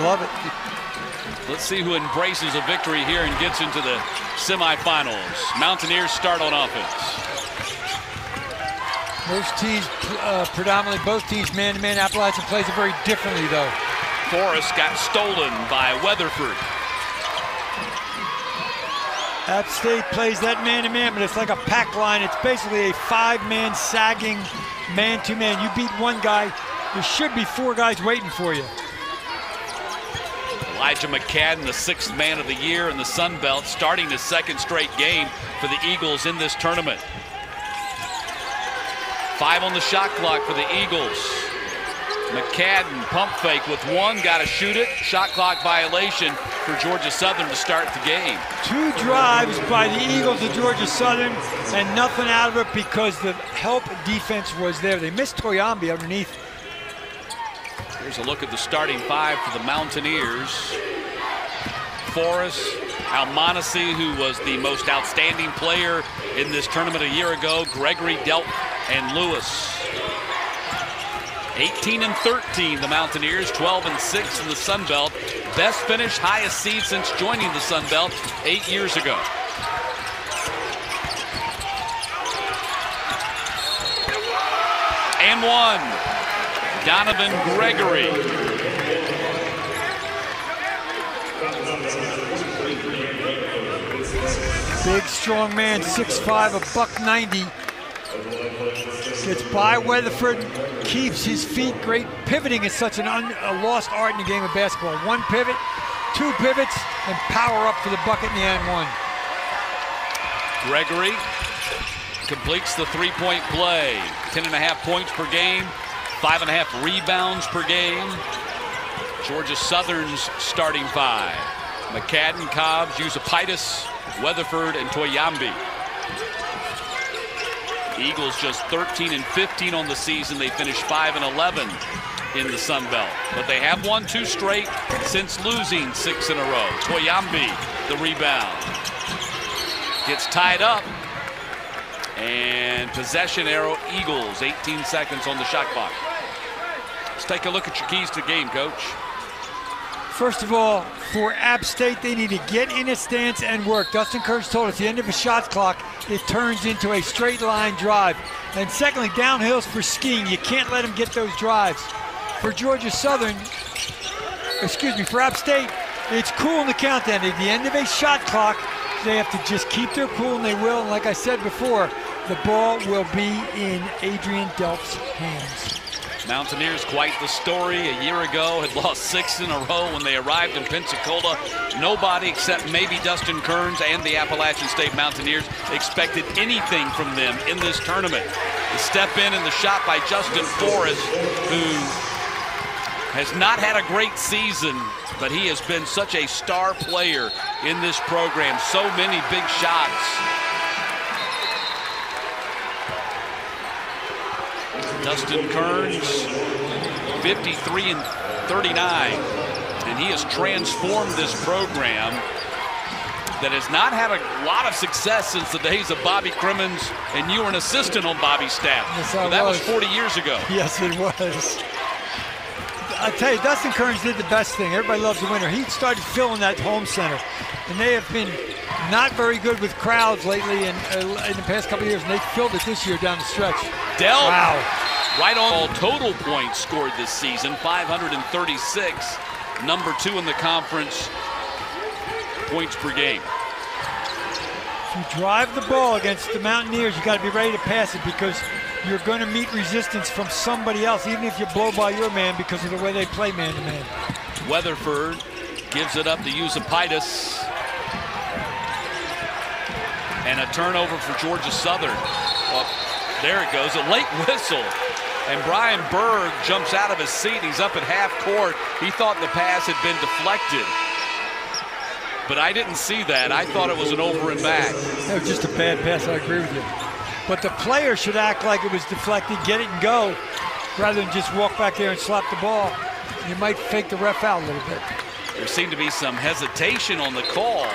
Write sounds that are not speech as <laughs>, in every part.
Love it. Let's see who embraces a victory here and gets into the semifinals. Mountaineers start on offense. Most teams, uh, predominantly both teams, man-to-man. Appalachian plays it very differently, though. Forest got stolen by Weatherford. App State plays that man-to-man, but it's like a pack line. It's basically a five-man sagging man-to-man. You beat one guy, there should be four guys waiting for you. Elijah McCadden, the sixth man of the year in the Sun Belt, starting his second straight game for the Eagles in this tournament. Five on the shot clock for the Eagles. McCadden pump fake with one, got to shoot it. Shot clock violation for Georgia Southern to start the game. Two drives by the Eagles of Georgia Southern and nothing out of it because the help defense was there. They missed Toyambi underneath Here's a look at the starting five for the Mountaineers. Forrest, Almonacy, who was the most outstanding player in this tournament a year ago, Gregory Delph, and Lewis. 18 and 13, the Mountaineers, 12 and 6 in the Sun Belt. Best finish, highest seed since joining the Sun Belt eight years ago. And one. Donovan Gregory. Big, strong man, 6'5", a buck 90. Gets by Weatherford, keeps his feet great. Pivoting is such an un, a lost art in the game of basketball. One pivot, two pivots, and power up for the bucket in the end one. Gregory completes the three-point play. Ten and a half points per game, Five and a half rebounds per game. Georgia Southern's starting five. McCadden, Cobbs, Yusupaitis, Weatherford, and Toyambi. Eagles just 13 and 15 on the season. They finished 5 and 11 in the Sun Belt. But they have won two straight since losing six in a row. Toyambi, the rebound. Gets tied up. And possession arrow, Eagles, 18 seconds on the shot clock. Let's take a look at your keys to the game, Coach. First of all, for App State, they need to get in a stance and work. Dustin Kerns told us the end of a shot clock, it turns into a straight line drive. And secondly, downhills for skiing. You can't let them get those drives. For Georgia Southern, excuse me, for App State, it's cool in the countdown. At the end of a shot clock, they have to just keep their cool, and they will. And like I said before, the ball will be in Adrian Delph's hands. Mountaineers, quite the story. A year ago, had lost six in a row when they arrived in Pensacola. Nobody except maybe Dustin Kerns and the Appalachian State Mountaineers expected anything from them in this tournament. The step in and the shot by Justin Forrest, who has not had a great season, but he has been such a star player in this program. So many big shots. Dustin Kerns, 53 and 39. And he has transformed this program that has not had a lot of success since the days of Bobby Cremins, and you were an assistant on Bobby's staff. Yes, well, that was. was 40 years ago. <laughs> Yes, it was. I tell you, Dustin Kerns did the best thing. Everybody loves a winner. He started filling that Holmes Center, and they have been not very good with crowds lately in, uh, in the past couple of years, and they filled it this year down the stretch. Dell. Wow. Right on all total points scored this season, 536. Number two in the conference, points per game. If you drive the ball against the Mountaineers, you got to be ready to pass it because you're going to meet resistance from somebody else, even if you blow by your man because of the way they play man-to-man. -man. Weatherford gives it up to Yusupaitis. And a turnover for Georgia Southern. Well, there it goes, a late <laughs> whistle. And Brian Burg jumps out of his seat. He's up at half court. He thought the pass had been deflected. But I didn't see that. I thought it was an over and back. That was just a bad pass. I agree with you. But the player should act like it was deflected, get it and go, rather than just walk back there and slap the ball. You might fake the ref out a little bit. There seemed to be some hesitation on the call.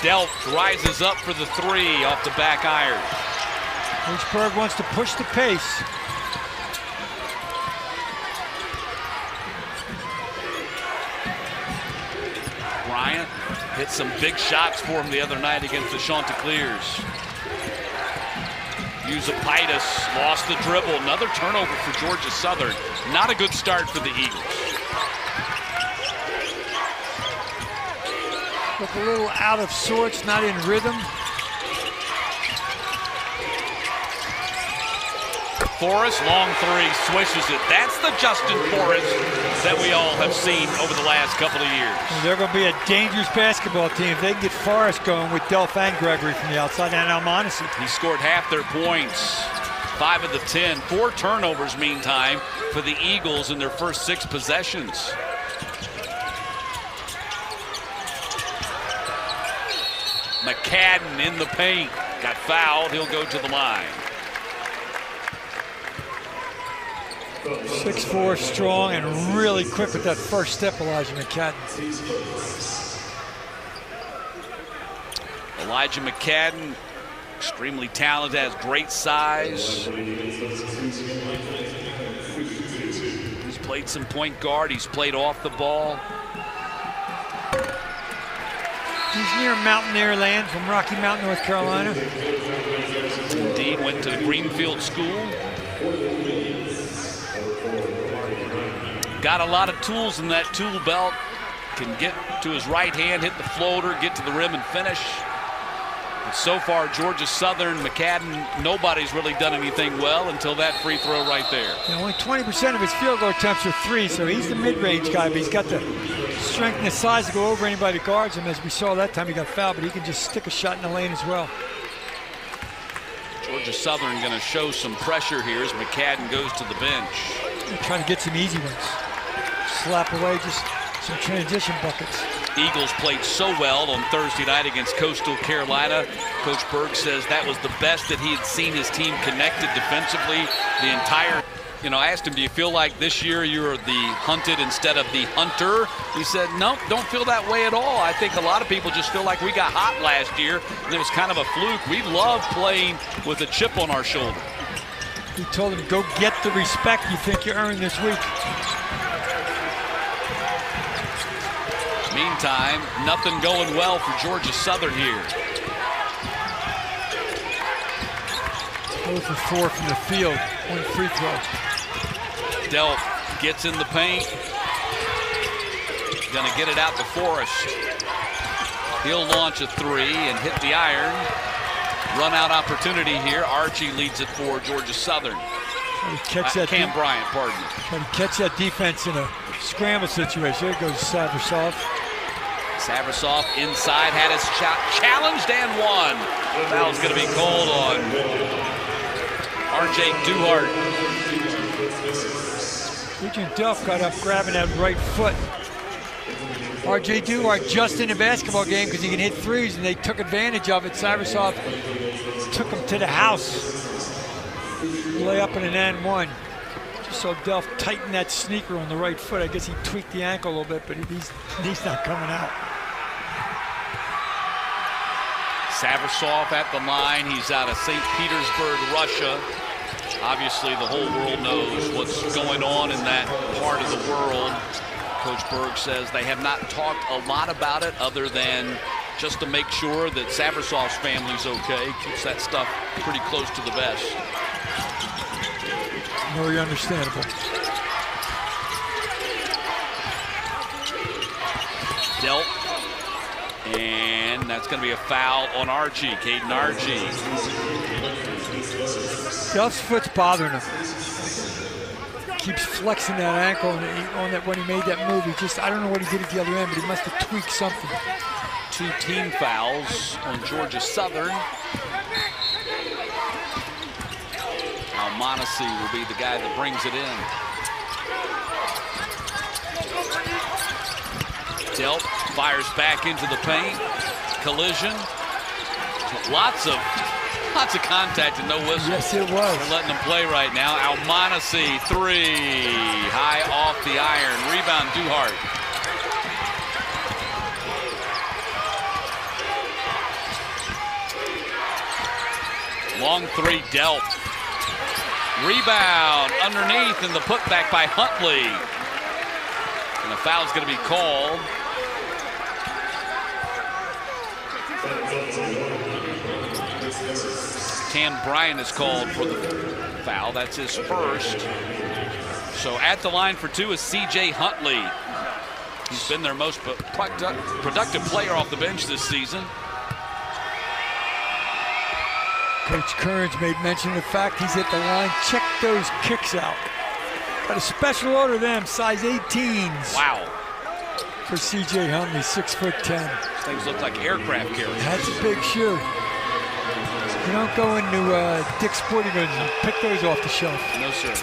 Delph rises up for the three off the back iron. Lynchburg wants to push the pace. Bryant hit some big shots for him the other night against the Chanticleers. Yusapaitis lost the dribble. Another turnover for Georgia Southern. Not a good start for the Eagles. Look a little out of sorts, not in rhythm. Forrest, long three, swishes it. That's the Justin Forrest that we all have seen over the last couple of years. they're going to be a dangerous basketball team if they can get Forrest going with Delph and Gregory from the outside and Almonacy. He scored half their points, five of the ten. Four turnovers, meantime, for the Eagles in their first six possessions. McCadden in the paint. Got fouled. He'll go to the line. Six-four, strong, and really quick with that first step, Elijah McCadden. Elijah McCadden, extremely talented, has great size. He's played some point guard. He's played off the ball. He's near Mountaineer land from Rocky Mount, North Carolina. Indeed, went to Greenfield School. Got a lot of tools in that tool belt. Can get to his right hand, hit the floater, get to the rim and finish. But so far, Georgia Southern, McCadden, nobody's really done anything well until that free throw right there. Yeah, only 20% of his field goal attempts are three, so he's the mid-range guy, but he's got the strength and the size to go over anybody that guards him. As we saw that time, he got fouled, but he can just stick a shot in the lane as well. Georgia Southern going to show some pressure here as McCadden goes to the bench. They're trying to get some easy ones slap away just some transition buckets. Eagles played so well on Thursday night against Coastal Carolina. Coach Burg says that was the best that he had seen his team connected defensively the entire. You know, I asked him, do you feel like this year you're the hunted instead of the hunter? He said, no, don't feel that way at all. I think a lot of people just feel like we got hot last year and it was kind of a fluke. We love playing with a chip on our shoulder. He told him, go get the respect you think you earned this week. Meantime, nothing going well for Georgia Southern here. Both for four from the field, one free throw. Delph gets in the paint. Gonna get it out to Forrest. He'll launch a three and hit the iron. Run out opportunity here. Archie leads it for Georgia Southern. Catch that uh, Cam Bryant, pardon me. Trying to catch that defense in a scramble situation. There goes Savrasov. Savrasov inside had his shot challenged and won. Foul's going to be called on R.J. Duhart. Adrian Delph got up grabbing that right foot. R.J. Duhart just in a basketball game because he can hit threes, and they took advantage of it. Savrasov took him to the house. Lay up in an and one. Just saw Delph tighten that sneaker on the right foot. I guess he tweaked the ankle a little bit, but he's, he's not coming out. Savrasov at the line. He's out of St. Petersburg, Russia. Obviously, the whole world knows what's going on in that part of the world. Coach Burg says they have not talked a lot about it other than just to make sure that Savrasov's family's okay. Keeps that stuff pretty close to the vest. Very understandable. Delph and that's going to be a foul on Archie, Caden Archie. Delph's foot's bothering him. Keeps flexing that ankle on, on that when he made that move. He just, I don't know what he did at the other end, but he must have tweaked something. Two team fouls on Georgia Southern. Almonacy will be the guy that brings it in. Delph fires back into the paint collision. Lots of lots of contact and no whistle. Yes, it was. They're letting them play right now. Almonacy, three. High off the iron. Rebound, Duhart. Long three dealt. Rebound underneath and the putback by Huntley. And the foul's going to be called. Cam Bryant is called for the foul. That's his first. So at the line for two is C.J. Huntley. He's been their most productive player off the bench this season. Coach Kerns made mention of the fact he's at the line. Check those kicks out. Got a special order them, size 18s. Wow. For C.J. Huntley, six foot ten. These things look like aircraft carriers. That's a big shoe. You don't go into uh, Dick's Sporting Goods and pick those off the shelf. No, sir.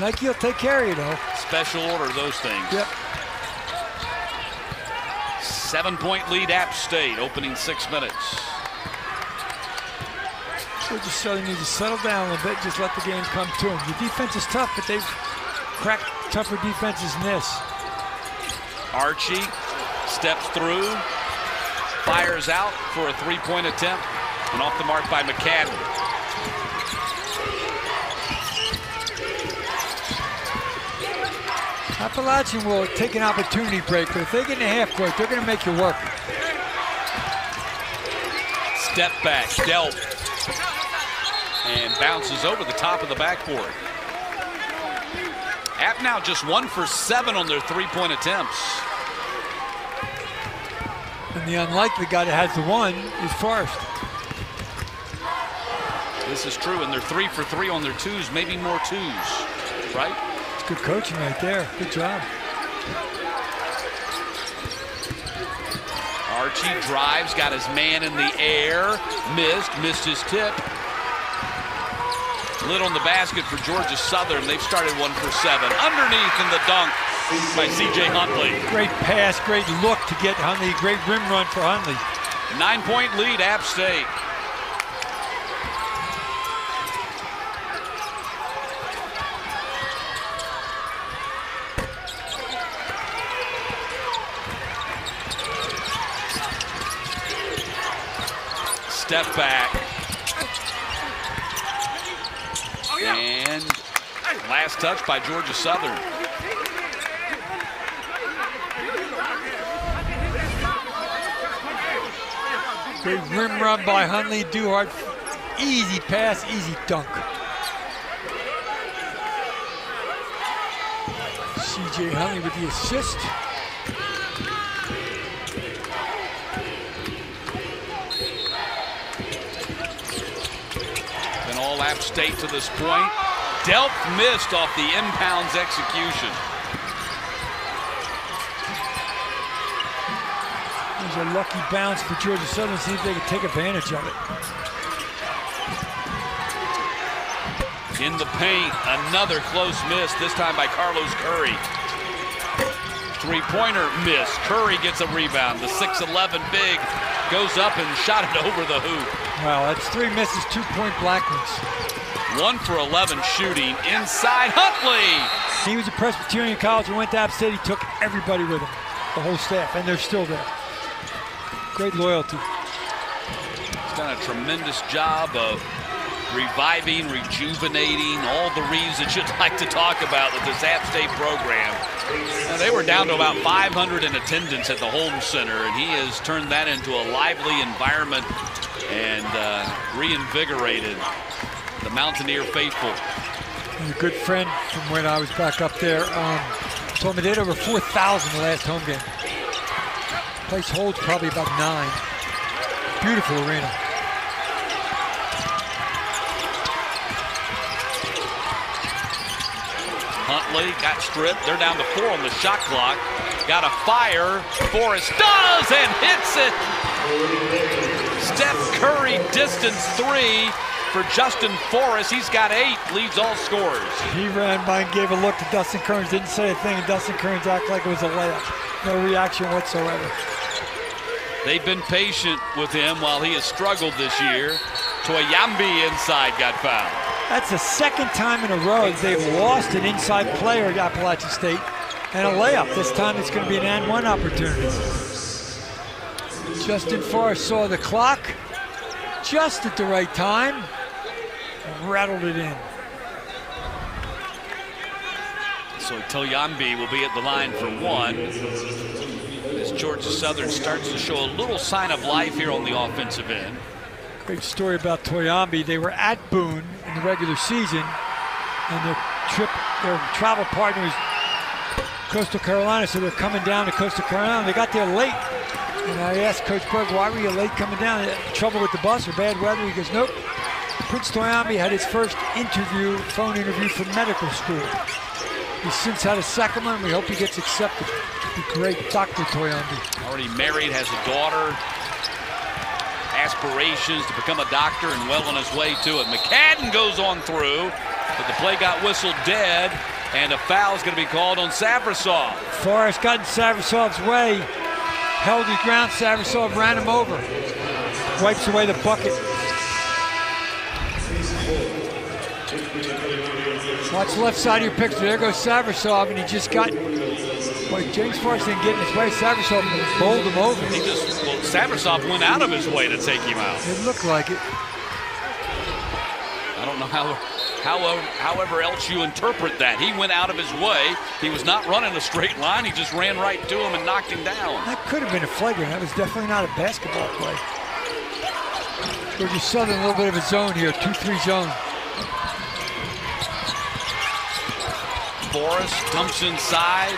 Nike will take care of you, though. Special order, those things. Yep. Seven-point lead, App State, opening six minutes. We're just showing you to settle down a little bit, just let the game come to them. Your defense is tough, but they've cracked tougher defenses than this. Archie steps through, fires out for a three-point attempt, and off the mark by McCadden. Appalachian will take an opportunity break, but if they get in the half court, they're going to make you work. Step back, dealt and bounces over the top of the backboard. App now just one for seven on their three-point attempts. And the unlikely guy that has the one is Forrest. Is true, and they're three for three on their twos, maybe more twos, right? It's good coaching right there. Good job. Archie drives, got his man in the air, missed, missed his tip. Lit on the basket for Georgia Southern. They've started one for seven. Underneath in the dunk by C.J. Huntley. Great pass, great look to get Huntley. Great rim run for Huntley. Nine-point lead, App State. Step back. Oh, and last touch by Georgia Southern. Great rim run by Huntley. Duhart. Easy pass, easy dunk. CJ Huntley with the assist. all App State to this point. Delph missed off the impounds execution. There's a lucky bounce for Georgia Southern. See if they can take advantage of it. In the paint, another close miss, this time by Carlos Curry. Three-pointer miss. Curry gets a rebound. The 6'11 big goes up and shot it over the hoop. Wow, that's three misses, two-point Blackmans. One for 11 shooting inside Huntley. He was a Presbyterian college and went to App State. He took everybody with him, the whole staff, and they're still there. Great loyalty. He's done a tremendous job of reviving, rejuvenating, all the reasons you'd <laughs> like to talk about with this App State program. Now, they were down to about 500 in attendance at the Holmes Center, and he has turned that into a lively environment and uh, reinvigorated the Mountaineer faithful. a good friend from when I was back up there um, told me they had over 4,000 the last home game. Place holds probably about nine. Beautiful arena. Huntley got stripped. They're down to four on the shot clock. Got a fire. Forrest does and hits it. Steph Curry distance three for Justin Forrest. He's got eight, leads all scores. He ran by and gave a look to Dustin Kerns, didn't say a thing, and Dustin Kerns acted like it was a layup. No reaction whatsoever. They've been patient with him while he has struggled this year. Toyambi inside got fouled. That's the second time in a row they've lost an inside player at Appalachian State and a layup. This time it's going to be an and one opportunity. Justin Forrest saw the clock just at the right time. and rattled it in. So Toyambi will be at the line for one. As Georgia Southern starts to show a little sign of life here on the offensive end. Great story about Toyambi. They were at Boone in the regular season, and their trip, their travel partner was Coastal Carolina, so they're coming down to Coastal Carolina. They got there late, and I asked Coach Burg, why were you late coming down? Trouble with the bus or bad weather? He goes, nope. Prince Toyambi had his first interview, phone interview for medical school. He's since had a second one. We hope he gets accepted. Be great, Dr. Toyambi. Already married, has a daughter aspirations to become a doctor and well on his way to it. McCadden goes on through, but the play got whistled dead, and a foul is going to be called on Savrasov. Forrest got in Savrasov's way, held his ground. Savrasov ran him over. Wipes away the bucket. Watch the left side of your picture. There goes Savrasov, and he just got Boy, James Forrest didn't get in his way. Savrasov bowled him over. He just, well, Savrasov went out of his way to take him out. It looked like it. I don't know how, however, however else you interpret that. He went out of his way. He was not running a straight line. He just ran right to him and knocked him down. That could have been a flagrant. That was definitely not a basketball play. Georgia Southern, a little bit of a zone here, 2-3 zone. Forrest dumps inside.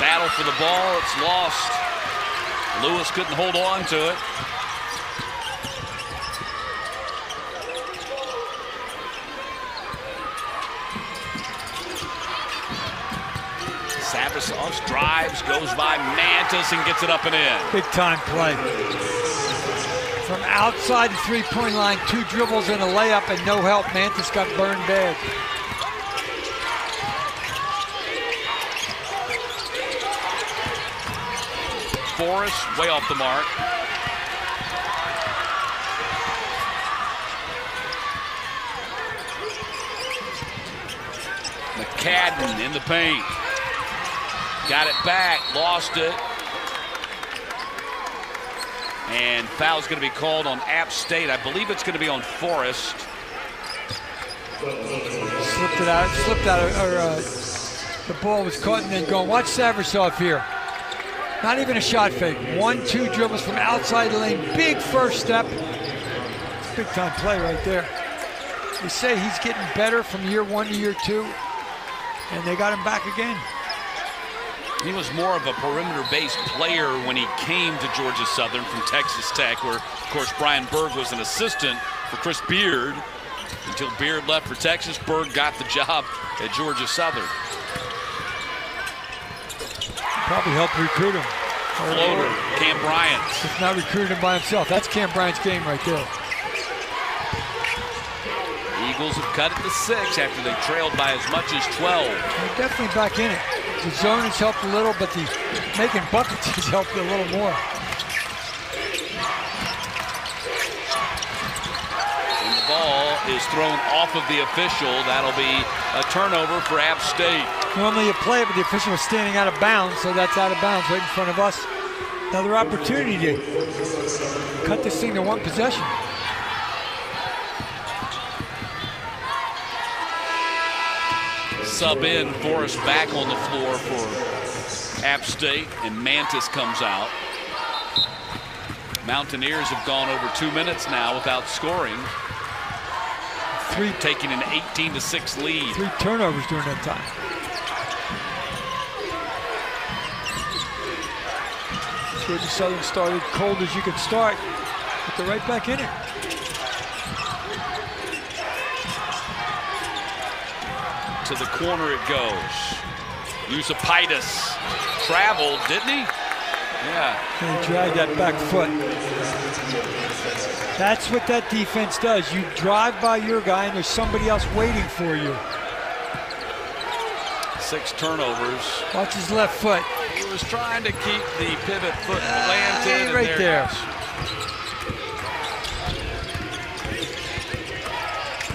Battle for the ball. It's lost. Lewis couldn't hold on to it. Savrasov's drives, goes by Mantis and gets it up and in. Big time play. From outside the three-point line, two dribbles and a layup and no help. Mantis got burned bad. Forrest way off the mark. McCadden in the paint. Got it back, lost it. And foul's going to be called on App State. I believe it's going to be on Forrest. Slipped it out, slipped out, or uh, the ball was caught and then going. Watch Savrasov here. Not even a shot fake. One, two dribbles from outside the lane. Big first step. Big time play right there. They say he's getting better from year one to year two, and they got him back again. He was more of a perimeter-based player when he came to Georgia Southern from Texas Tech, where, of course, Brian Burg was an assistant for Chris Beard. Until Beard left for Texas, Burg got the job at Georgia Southern. Probably helped recruit him. Floater, Cam Bryant. If not recruiting him by himself. That's Cam Bryant's game right there. Eagles have cut it to six after they trailed by as much as 12. They're definitely back in it. The zone has helped a little, but the making buckets <laughs> has helped a little more. And the ball is thrown off of the official. That'll be a turnover for App State. Normally you play it, but the official was standing out of bounds, so that's out of bounds right in front of us. Another opportunity to cut this thing to one possession. Sub in, Forrest back on the floor for App State, and Mantis comes out. Mountaineers have gone over two minutes now without scoring. Three taking an 18 to 6 lead. Three turnovers during that time. Georgia Southern started cold as you could start, but they're right back in it. To the corner it goes. Yusupaitis traveled, didn't he? Yeah. And he dragged that back foot. That's what that defense does. You drive by your guy and there's somebody else waiting for you. Six turnovers. Watch his left foot. He was trying to keep the pivot foot ah, planted. right there.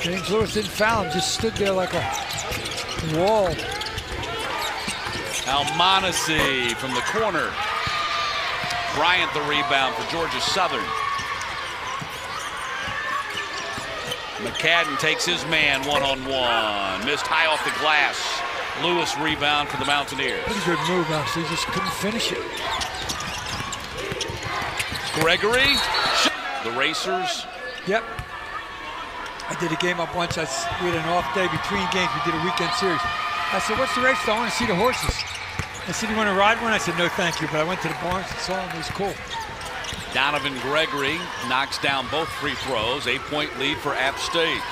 James Lewis didn't foul him, just stood there like a wall. Almonacy from the corner. Bryant the rebound for Georgia Southern. McCadden takes his man one-on-one. Missed high off the glass. Lewis rebound for the Mountaineers. Pretty good move, actually. Just couldn't finish it. Gregory. The Racers. Yep. I did a game up once. I, we had an off day between games. We did a weekend series. I said, what's the race? I want to see the horses. I said, you want to ride one? I said, no, thank you. But I went to the barns and saw them. It was cool. Donovan Gregory knocks down both free throws. Eight-point lead for App State.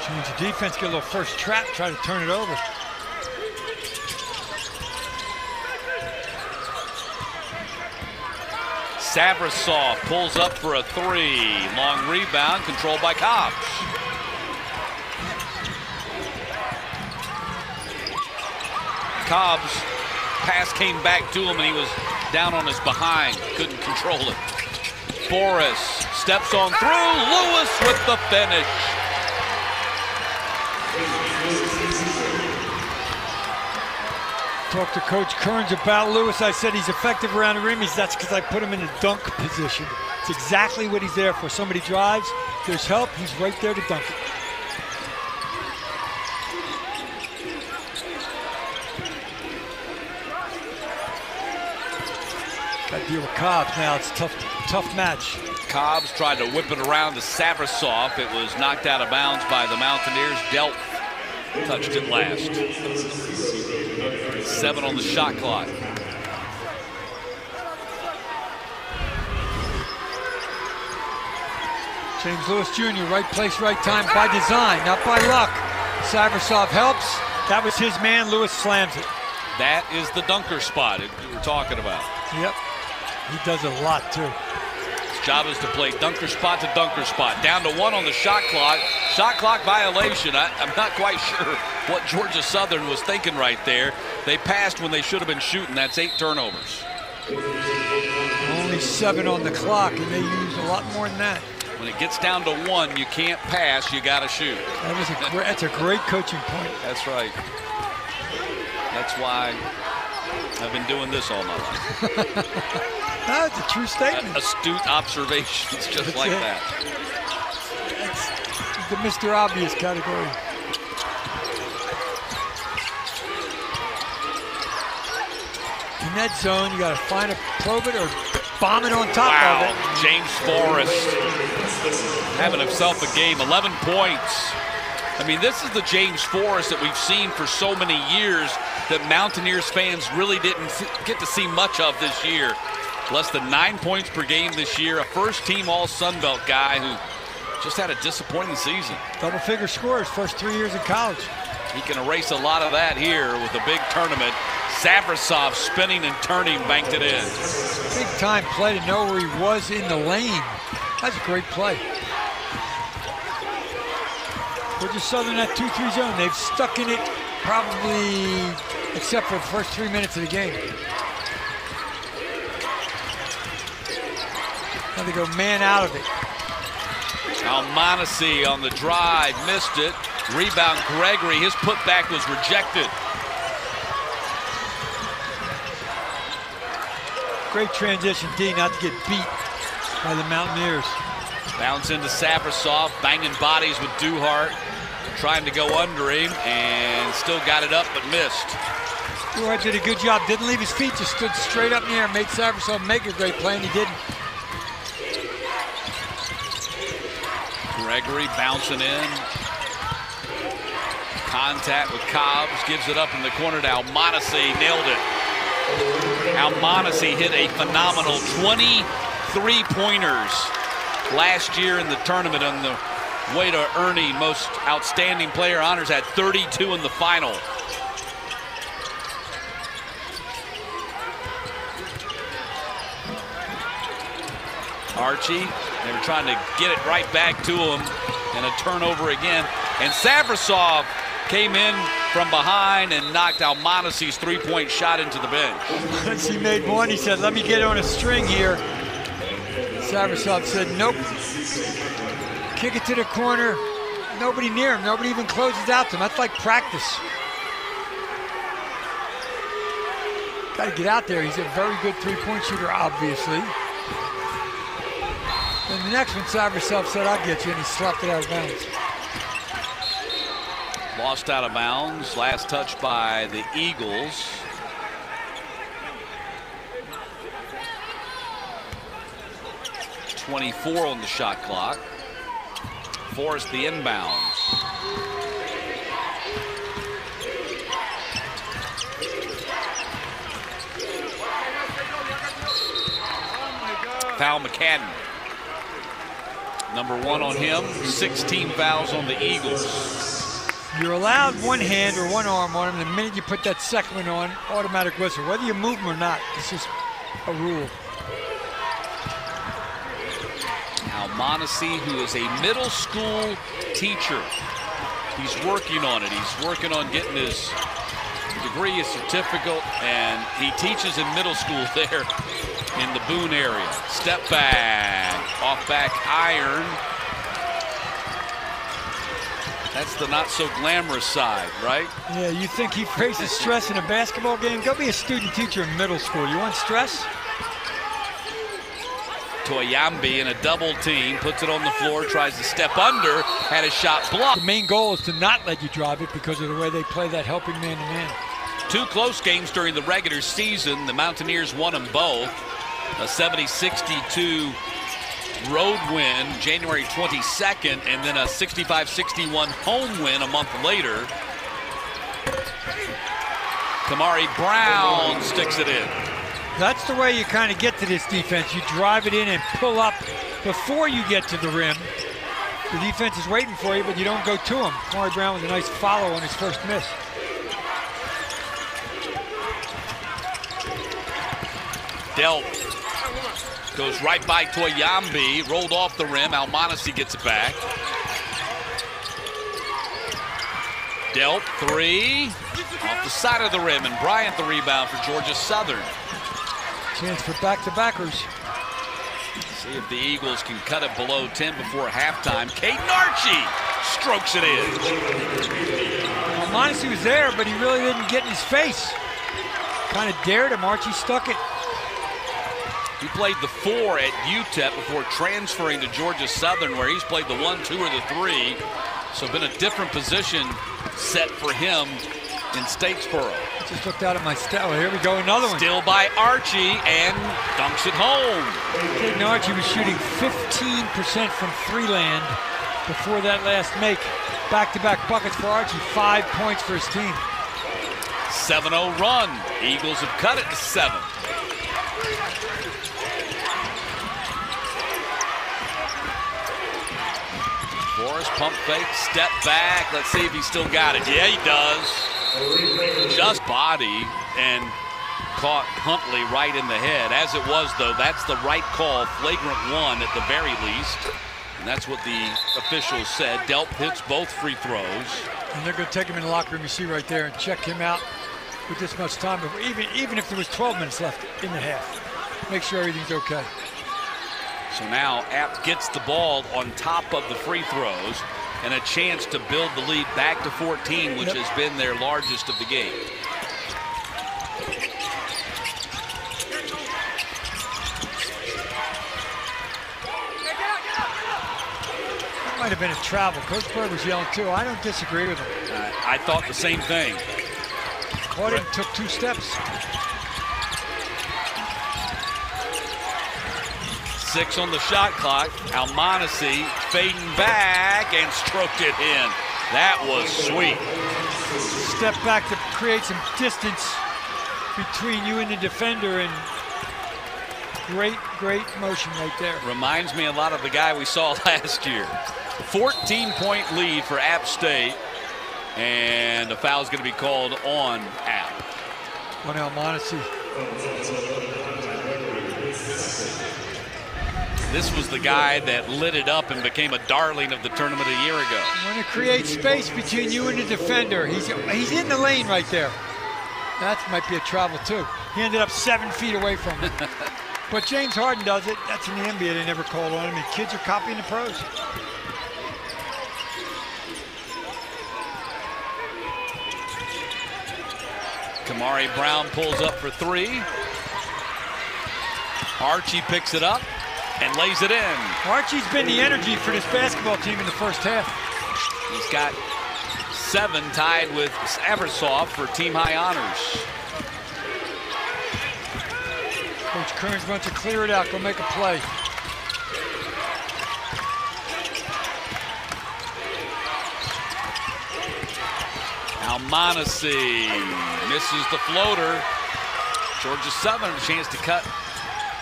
Change the defense, get a little first trap, try to turn it over. Savrasov pulls up for a three. Long rebound controlled by Cobbs. Cobbs pass came back to him and he was down on his behind. Couldn't control it. Boris steps on through. Lewis with the finish. Talked to Coach Kerns about Lewis. I said he's effective around the rim. He's that's because I put him in a dunk position. It's exactly what he's there for. Somebody drives, there's help, he's right there to dunk it. Got to deal with Cobbs now. It's tough, tough match. Cobbs tried to whip it around to Savrasov. It was knocked out of bounds by the Mountaineers. Delph touched it last. Seven on the shot clock. James Lewis Jr., right place, right time by design, not by luck. Savrasov helps. That was his man. Lewis slams it. That is the dunker spot you were talking about. Yep. He does a lot, too. His job is to play dunker spot to dunker spot. Down to one on the shot clock. Shot clock violation. I, am not quite <laughs> sure what Georgia Southern was thinking right there. They passed when they should have been shooting. That's eight turnovers. Only seven on the clock, and they used a lot more than that. When it gets down to one, you can't pass, you got to shoot. That was a great, that's a great coaching point. That's right. That's why I've been doing this all my life. <laughs> That's a true statement. astute observations <laughs> just that's like it. that. That's the Mr. Obvious category. That zone, you got to find a probe it or bomb it on top wow. of it. James Forrest having himself a game, 11 points. I mean, this is the James Forrest that we've seen for so many years that Mountaineers fans really didn't get to see much of this year. Less than nine points per game this year. A first-team All-Sun Belt guy who just had a disappointing season. Double-figure scores first three years in college. He can erase a lot of that here with a big tournament. Savrasov spinning and turning, banked it in. Big time play to know where he was in the lane. That's a great play. Georgia Southern that 2-3 zone. They've stuck in it probably except for the first three minutes of the game. Now they go man out of it. Almonacy on the drive, missed it. Rebound Gregory, his putback was rejected. Great transition, D, not to get beat by the Mountaineers. Bounce into Savrasov, banging bodies with Duhart, trying to go under him, and still got it up but missed. Duhart did a good job, didn't leave his feet, just stood straight up in the air, made Savrasov make a great play, and he didn't. Gregory bouncing in. Contact with Cobbs, gives it up in the corner to Almonacy, nailed it. Almonacy hit a phenomenal 23 pointers last year in the tournament on the way to earning most outstanding player honors, had 32 in the final. Archie, they were trying to get it right back to him and a turnover again. And Savrasov came in from behind and knocked Almonacy's three-point shot into the bench. Once he made one, he said, let me get on a string here. Savrasov said, nope. Kick it to the corner. Nobody near him. Nobody even closes out to him. That's like practice. Got to get out there. He's a very good three-point shooter, obviously. And the next one, Savrasov said, I'll get you, and he slapped it out of bounds. Lost out of bounds. Last touch by the Eagles. Twenty-four on the shot clock. Forced the inbounds. Foul McCadden. Number one on him. 16 fouls on the Eagles. You're allowed one hand or one arm on him. The minute you put that second one on, automatic whistle. Whether you move him or not, it's just a rule. Almonacy, who is a middle school teacher. He's working on it. He's working on getting his degree, his certificate, and he teaches in middle school <laughs> there in the Boone area. Step back, off back iron. That's the not so glamorous side, right? Yeah, you think he faces stress in a basketball game? Go be a student teacher in middle school. You want stress? Toyambi in a double team, puts it on the floor, tries to step under, had a shot blocked. The main goal is to not let you drive it because of the way they play that helping man to man. Two close games during the regular season. The Mountaineers won them both. A 70-62 road win January 22nd, and then a 65-61 home win a month later. Kamari Brown sticks it in. That's the way you kind of get to this defense. You drive it in and pull up before you get to the rim. The defense is waiting for you, but you don't go to him. Kamari Brown with a nice follow on his first miss. Delph goes right by Toyambi, rolled off the rim. Almonacy gets it back. Delph three, off the side of the rim, and Bryant the rebound for Georgia Southern. Chance for back-to-backers. See if the Eagles can cut it below 10 before halftime. Caden Archie strokes it in. Almonacy was there, but he really didn't get in his face. Kind of dared him. Archie stuck it. He played the four at UTEP before transferring to Georgia Southern, where he's played the one, two, or the three. So been a different position set for him in Statesboro. Just looked out at my. Oh, here we go, another one. Still by Archie and dunks it home. Caden Archie was shooting 15% from three land before that last make. Back-to-back -back buckets for Archie, five points for his team. 7-0 run. Eagles have cut it to seven. Forrest pump fake, step back. Let's see if he still got it. Yeah, he does. Just body and caught Huntley right in the head. As it was, though, that's the right call. Flagrant one at the very least. And that's what the officials said. Delph hits both free throws. And they're going to take him in the locker room, you see right there, and check him out with this much time. Even, even if there was 12 minutes left in the half, make sure everything's okay. So now App gets the ball on top of the free throws and a chance to build the lead back to 14, which yep. has been their largest of the game. That might have been a travel. Coach Bird was yelling too. I don't disagree with him. Uh, I thought the same thing. Caught took two steps. Six on the shot clock. Almonacy fading back and stroked it in. That was sweet. Step back to create some distance between you and the defender and great, great motion right there. Reminds me a lot of the guy we saw <laughs> last year. 14 point lead for App State and a foul is going to be called on App. On Almonacy. This was the guy that lit it up and became a darling of the tournament a year ago. You want to create space between you and the defender. He's, he's in the lane right there. That might be a travel too. He ended up seven feet away from it. <laughs> but James Harden does it. That's in the NBA. They never called on him. And kids are copying the pros. Kamari Brown pulls up for three. Archie picks it up. And lays it in. Archie's been the energy for this basketball team in the first half. He's got seven tied with Eversoft for team high honors. Coach Kerns wants to clear it out, go make a play. Almonacy misses the floater. Georgia Southern a chance to cut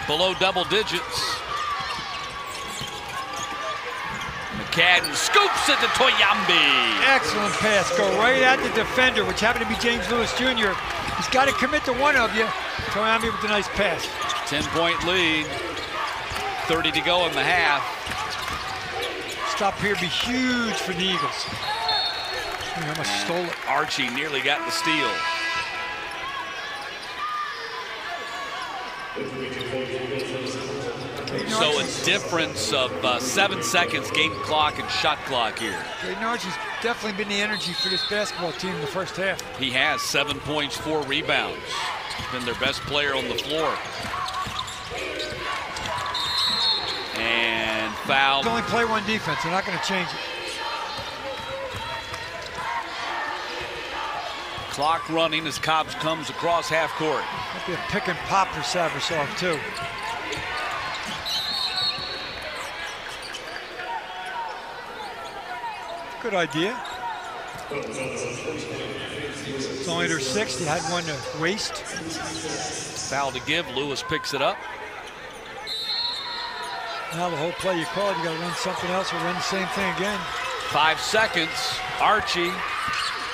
below double digits. McCadden scoops it to Toyambi. Excellent pass. Go right at the defender, which happened to be James Lewis Jr. He's got to commit to one of you. Toyambi with a nice pass. 10-point lead. 30 to go in the half. Stop here be huge for the Eagles. How much stole it. Archie nearly got the steal. So a difference of uh, seven seconds game clock and shot clock here. Caden Archie's definitely been the energy for this basketball team in the first half. He has seven points, four rebounds. Been their best player on the floor. And foul. They only play one defense. They're not going to change it. Clock running as Cobbs comes across half court. Might be a pick and pop for Savrasov, too. Good idea. It's only their sixth. He had one to waste. Foul to give. Lewis picks it up. Now the whole play you called, you got to run something else or run the same thing again. Five seconds. Archie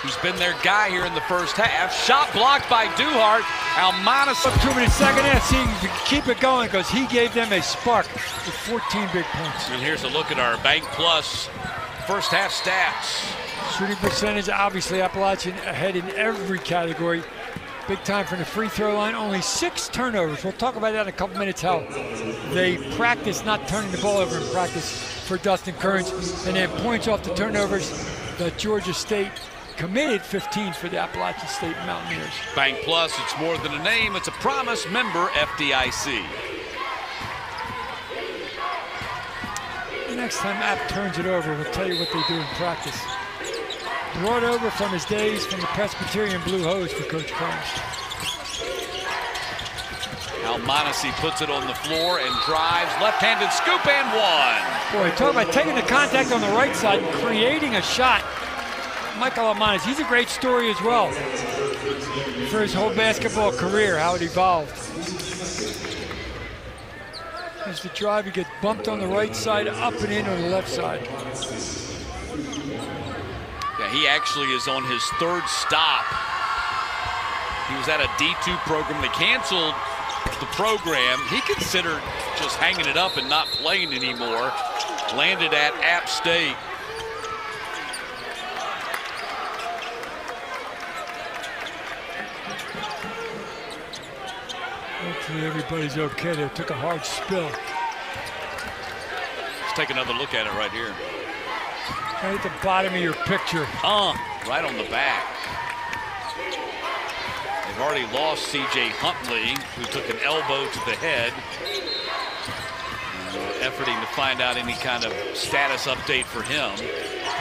who's been their guy here in the first half. Shot blocked by Duhart. Almanis. Two minutes second half. See, keep it going because he gave them a spark with 14 big points. And here's a look at our Bank Plus first half stats. Shooting percentage, obviously Appalachian ahead in every category. Big time from the free throw line. Only six turnovers. We'll talk about that in a couple minutes. How they practice not turning the ball over in practice for Dustin Kerns, and then points off the turnovers that Georgia State committed 15 for the Appalachian State Mountaineers. Bank Plus, it's more than a name, it's a promise member FDIC. Next time App turns it over, we'll tell you what they do in practice. Brought over from his days from the Presbyterian Blue Hose for Coach Kerns. Almonacy puts it on the floor and drives, left-handed scoop and one. Boy, talk about taking the contact on the right side and creating a shot Michael Almonacy, he's a great story as well for his whole basketball career, how it evolved. As the drive, he gets bumped on the right side, up and in on the left side. Yeah, he actually is on his third stop. He was at a D2 program. They canceled the program. He considered just hanging it up and not playing anymore. Landed at App State. Hopefully everybody's okay. They took a hard spill. Let's take another look at it right here. Right at the bottom of your picture. Uh, right on the back. They've already lost C.J. Huntley, who took an elbow to the head. Uh, efforting to find out any kind of status update for him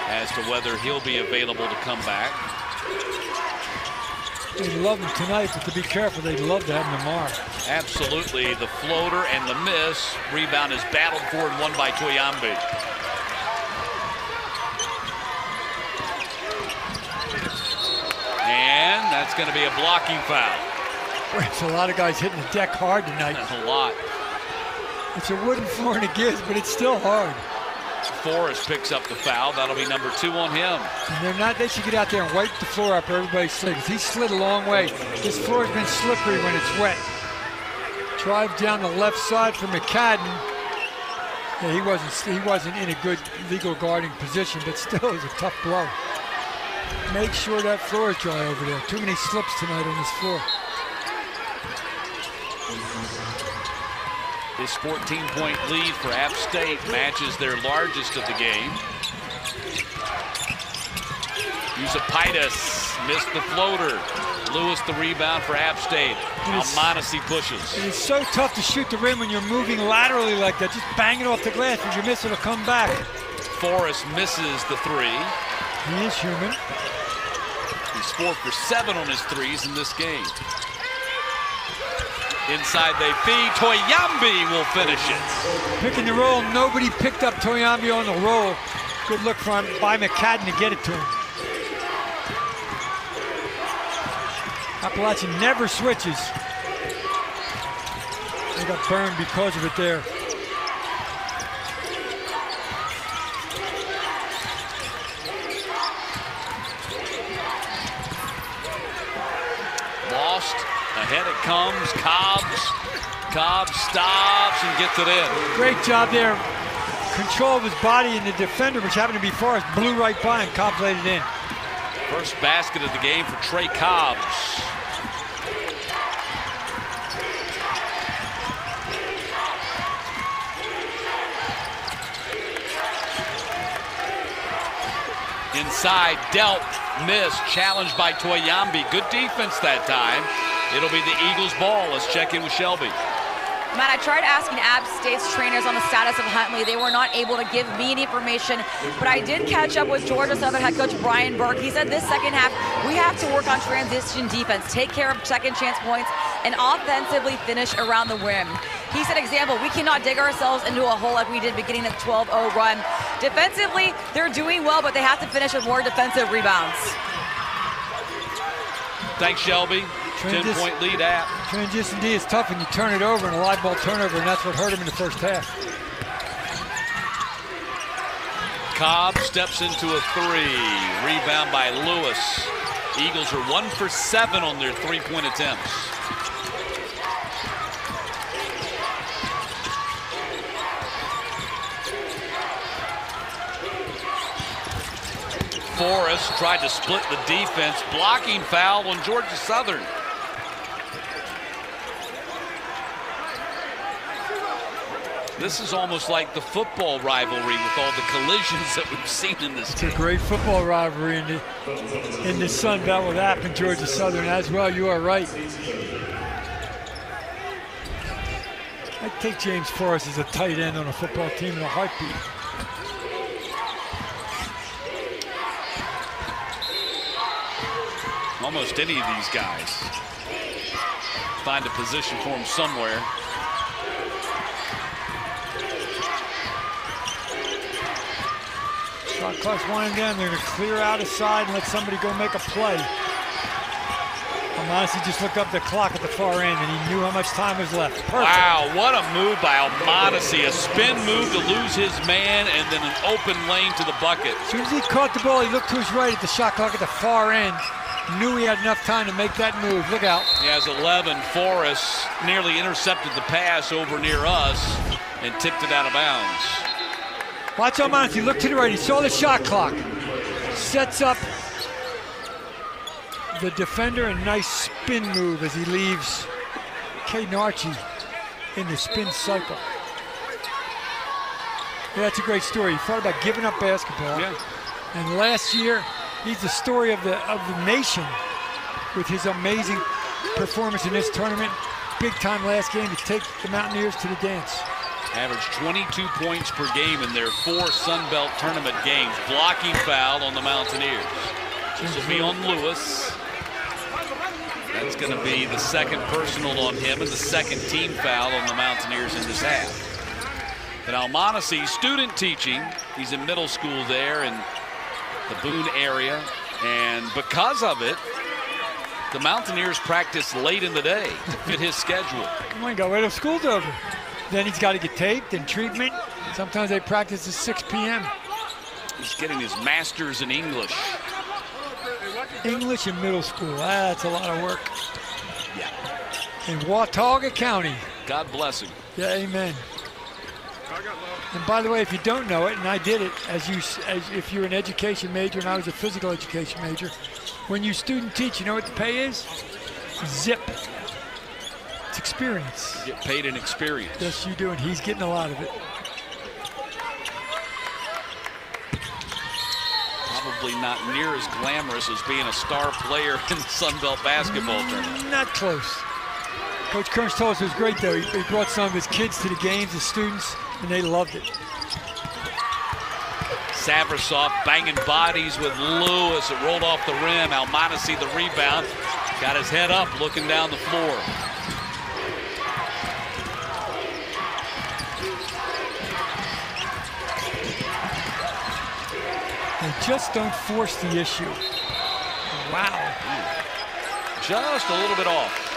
as to whether he'll be available to come back. They love him tonight, but to be careful, they'd love to have him tomorrow. Absolutely. The floater and the miss. Rebound is battled for and won by Toyambi. And that's going to be a blocking foul. There's a lot of guys hitting the deck hard tonight. That's a lot. It's a wooden floor and it gives, but it's still hard. Forrest picks up the foul. That'll be number two on him. And they're not. They should get out there and wipe the floor up. Everybody slid. He slid a long way. This floor's been slippery when it's wet. Drive down the left side for McCadden. Yeah, he wasn't. He wasn't in a good legal guarding position, but still, <laughs> it was a tough blow. Make sure that floor is dry over there. Too many slips tonight on this floor. This 14-point lead for App State matches their largest of the game. Yusapaitis missed the floater. Lewis the rebound for App State. Almonacy pushes. It is so tough to shoot the rim when you're moving laterally like that. Just bang it off the glass. If you miss, it'll come back. Forrest misses the three. He is human. He's four for seven on his threes in this game. Inside they feed. Toyambi will finish it. Picking the roll. Nobody picked up Toyambi on the roll. Good look from by McCadden to get it to him. Appalachian never switches. They got burned because of it there. Lost. Ahead it comes. Cobbs. Cobbs stops and gets it in. Great job there. Control of his body and the defender, which happened to be Forrest, blew right by him. Cobbs laid it in. First basket of the game for Trey Cobbs. Inside, dealt, missed, challenged by Toyambi. Good defense that time. It'll be the Eagles' ball. Let's check in with Shelby. Matt, I tried asking App State's trainers on the status of Huntley. They were not able to give me any information, but I did catch up with Georgia Southern head coach Brian Burg. He said this second half, we have to work on transition defense, take care of second chance points, and offensively finish around the rim. He said, example, we cannot dig ourselves into a hole like we did beginning of 12-0 run. Defensively, they're doing well, but they have to finish with more defensive rebounds. Thanks, Shelby. 10 point lead at. Transition D is tough and you turn it over in a live ball turnover, and that's what hurt him in the first half. Cobb steps into a three. Rebound by Lewis. Eagles are one for seven on their three point attempts. Forrest tried to split the defense. Blocking foul on Georgia Southern. This is almost like the football rivalry with all the collisions that we've seen in this It's game. a great football rivalry in the, in the Sun Belt with App and Georgia Southern as well. You are right. I take James Forrest as a tight end on a football team in a heartbeat. Almost any of these guys find a position for him somewhere. Shot clock's winding down. They're going to clear out a side and let somebody go make a play. Almonacy just looked up the clock at the far end and he knew how much time was left. Perfect. Wow, what a move by Almonacy. A spin move to lose his man and then an open lane to the bucket. As soon as he caught the ball, he looked to his right at the shot clock at the far end. Knew he had enough time to make that move. Look out. He has 11. Forrest nearly intercepted the pass over near us and tipped it out of bounds. Watch Almonacy. Look to the right. He saw the shot clock. Sets up the defender. A nice spin move as he leaves Caden Archie in the spin cycle. Yeah, that's a great story. He thought about giving up basketball. Yeah. And last year, he's the story of the of the nation with his amazing performance in this tournament. Big time last game to take the Mountaineers to the dance. Averaged 22 points per game in their four Sun Belt tournament games. Blocking foul on the Mountaineers. This will be on Lewis. That's going to be the second personal on him and the second team foul on the Mountaineers in this half. But Almonacy, student teaching, he's in middle school there in the Boone area. And because of it, the Mountaineers practice late in the day to fit his schedule. Come on, go wait till school's over. Then he's got to get taped and treatment. Sometimes they practice at 6 p.m. He's getting his master's in English. English in middle school. Ah, That's a lot of work. Yeah. In Watauga County. God bless him. Yeah, amen. And by the way, if you don't know it, and I did it, as you, as if you're an education major and I was a physical education major, when you student teach, you know what the pay is? Zip. Experience. Get paid in experience. Yes, you do, and he's getting a lot of it. probably not near as glamorous as being a star player in the Sun Belt basketball mm, tournament. Not close. Coach Kerns told us it was great, though. He, he brought some of his kids to the games, the students, and they loved it. Savrasov banging bodies with Lewis. It rolled off the rim. Almonacy the rebound. Got his head up looking down the floor. Just don't force the issue. Wow. Just a little bit off.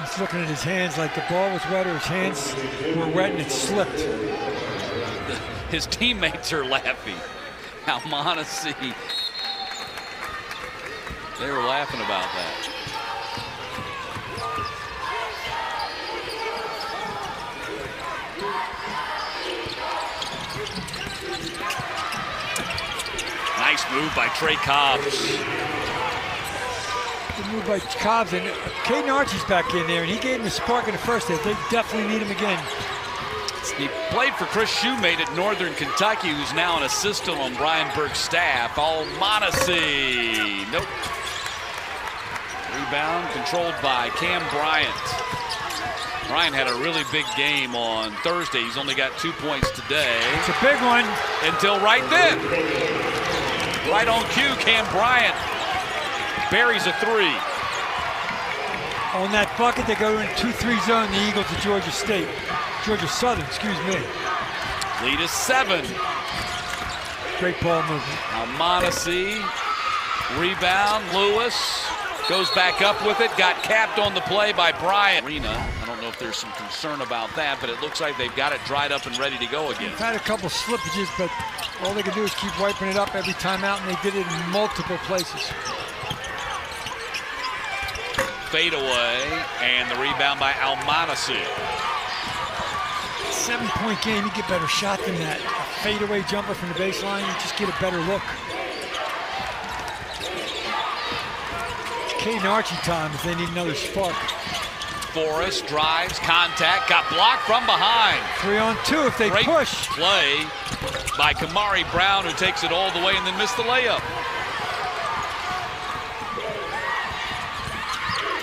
He's looking at his hands like the ball was wet or his hands were wet and it slipped. <laughs> His teammates are laughing. Almonacy. They were laughing about that. Nice move by Trey Cobbs. Good move by Cobbs and Caden Archie's back in there and he gave him a spark in the first half. They definitely need him again. He played for Chris Shoemate at Northern Kentucky, who's now an assistant on Brian Burg's staff. All Almonacy. Nope. Rebound controlled by Cam Bryant. Bryant had a really big game on Thursday. He's only got two points today. It's a big one. Until right then. Right on cue, Cam Bryant buries a three. On that bucket, they go in 2-3 zone, the Eagles to Georgia State. Georgia Southern, excuse me. Lead is seven. Great ball movement. Almonacy, rebound, Lewis goes back up with it, got capped on the play by Bryant. Arena, I don't know if there's some concern about that, but it looks like they've got it dried up and ready to go again. They've had a couple slippages, but all they can do is keep wiping it up every time out, and they did it in multiple places. Fade away, and the rebound by Almonacy. Seven-point game, you get better shot than that. A fadeaway jumper from the baseline, you just get a better look. Caden Archie time if they need another spark. Forrest drives, contact, got blocked from behind. Three on two if they Great push. play by Kamari Brown, who takes it all the way and then missed the layup.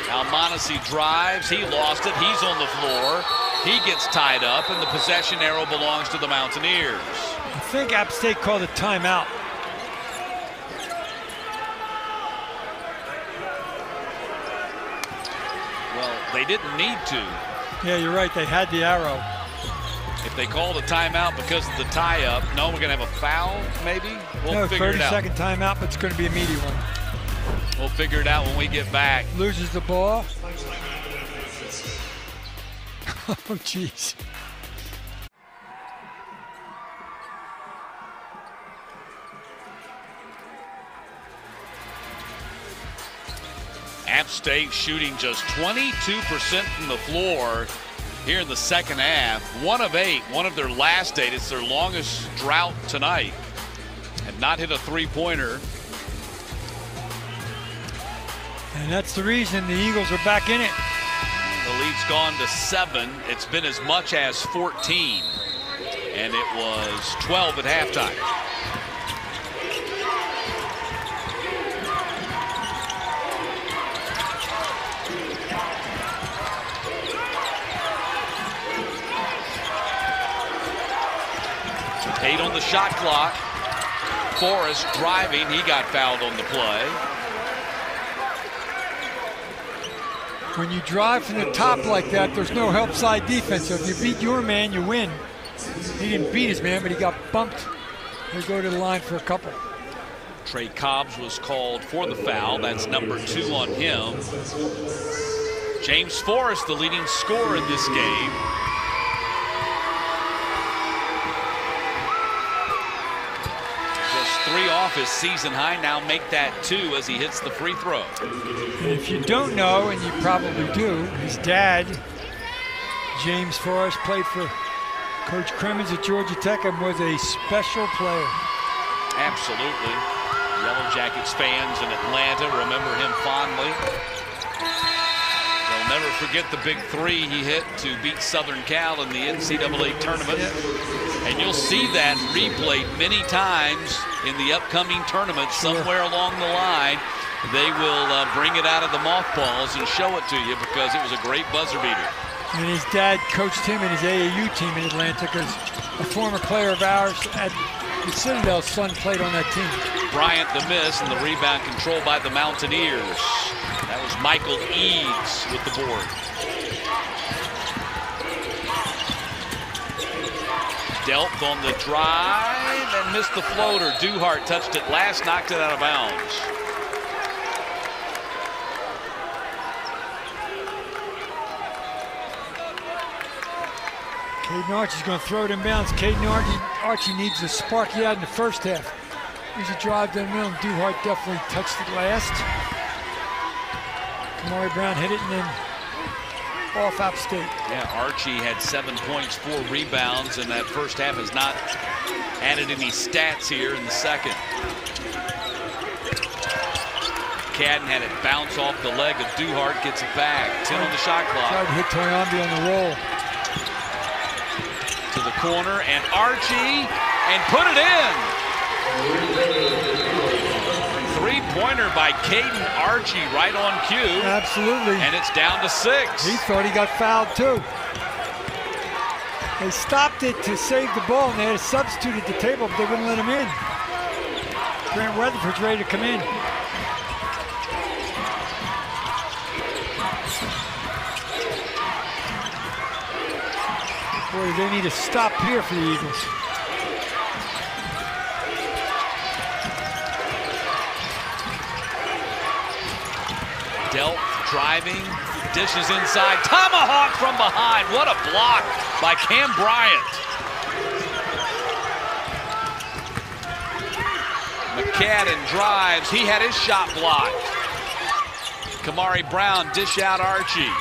Almonacy drives, he lost it, he's on the floor. He gets tied up, and the possession arrow belongs to the Mountaineers. I think App State called a timeout. Well, they didn't need to. Yeah, you're right. They had the arrow. If they called a timeout because of the tie-up, no, we're going to have a foul, maybe? We'll no, figure it out. second timeout, but it's going to be a meaty one. We'll figure it out when we get back. Loses the ball. <laughs> oh, jeez. App State shooting just 22% from the floor here in the second half. One of eight, one of their last eight. It's their longest drought tonight. Have not hit a three-pointer. And that's the reason the Eagles are back in it. The lead's gone to seven. It's been as much as 14. And it was 12 at halftime. Eight on the shot clock. Forrest driving. He got fouled on the play. When you drive from the top like that, there's no help side defense. So if you beat your man, you win. He didn't beat his man, but he got bumped. They go to the line for a couple. Trey Cobbs was called for the foul. That's number two on him. James Forrest, the leading scorer in this game. Off his season high. Now make that two as he hits the free throw. If you don't know, and you probably do, his dad, James Forrest, played for Coach Cremins at Georgia Tech and was a special player. Absolutely. Yellow Jackets fans in Atlanta remember him fondly. They'll never forget the big three he hit to beat Southern Cal in the NCAA tournament. And you'll see that replayed many times in the upcoming tournament sure. somewhere along the line. They will uh, bring it out of the mothballs and show it to you because it was a great buzzer beater. And his dad coached him in his AAU team in Atlanta because a former player of ours at the Citadel's son played on that team. Bryant the miss and the rebound controlled by the Mountaineers. That was Michael Eads with the board. Delph on the drive and missed the floater. Duhart touched it last, knocked it out of bounds. Caden Archie's going to throw it in bounds. Caden Archie, Archie needs the spark he had in the first half. Here's a drive down the middle. Duhart definitely touched it last. Kamari Brown hit it and then off App State. Yeah, Archie had seven points, four rebounds, and that first half has not added any stats here in the second. Cadden had it bounce off the leg of Duhart, gets it back. 10 on the shot clock. Tried to hit Toyambi on the roll. To the corner, and Archie, and put it in three-pointer by Caden Archie right on cue. Absolutely. And it's down to six. He thought he got fouled too. They stopped it to save the ball, and they had a substitute at the table, but they wouldn't let him in. Grant Weatherford's ready to come in. Boy, they need a stop here for the Eagles. Delph driving, dishes inside, tomahawk from behind. What a block by Cam Bryant. McCadden drives, he had his shot blocked. Kamari Brown dish out Archie.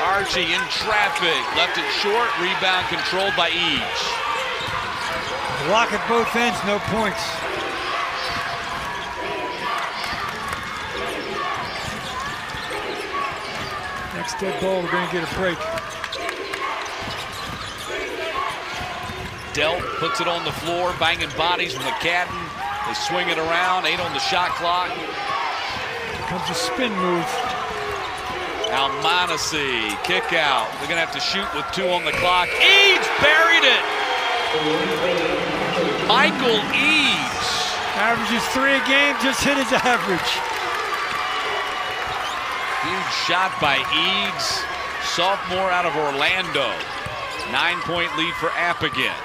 Archie in traffic, left it short, rebound controlled by Eads. Block at both ends, no points. Dead ball, we're going to get a break. Delph puts it on the floor, banging bodies from McCadden. They swing it around, eight on the shot clock. Here comes a spin move. Almonacy, kick out. They're going to have to shoot with two on the clock. Eads buried it. Michael Eads. Averages three a game, just hit his average. Huge shot by Eads, sophomore out of Orlando. Nine-point lead for App again.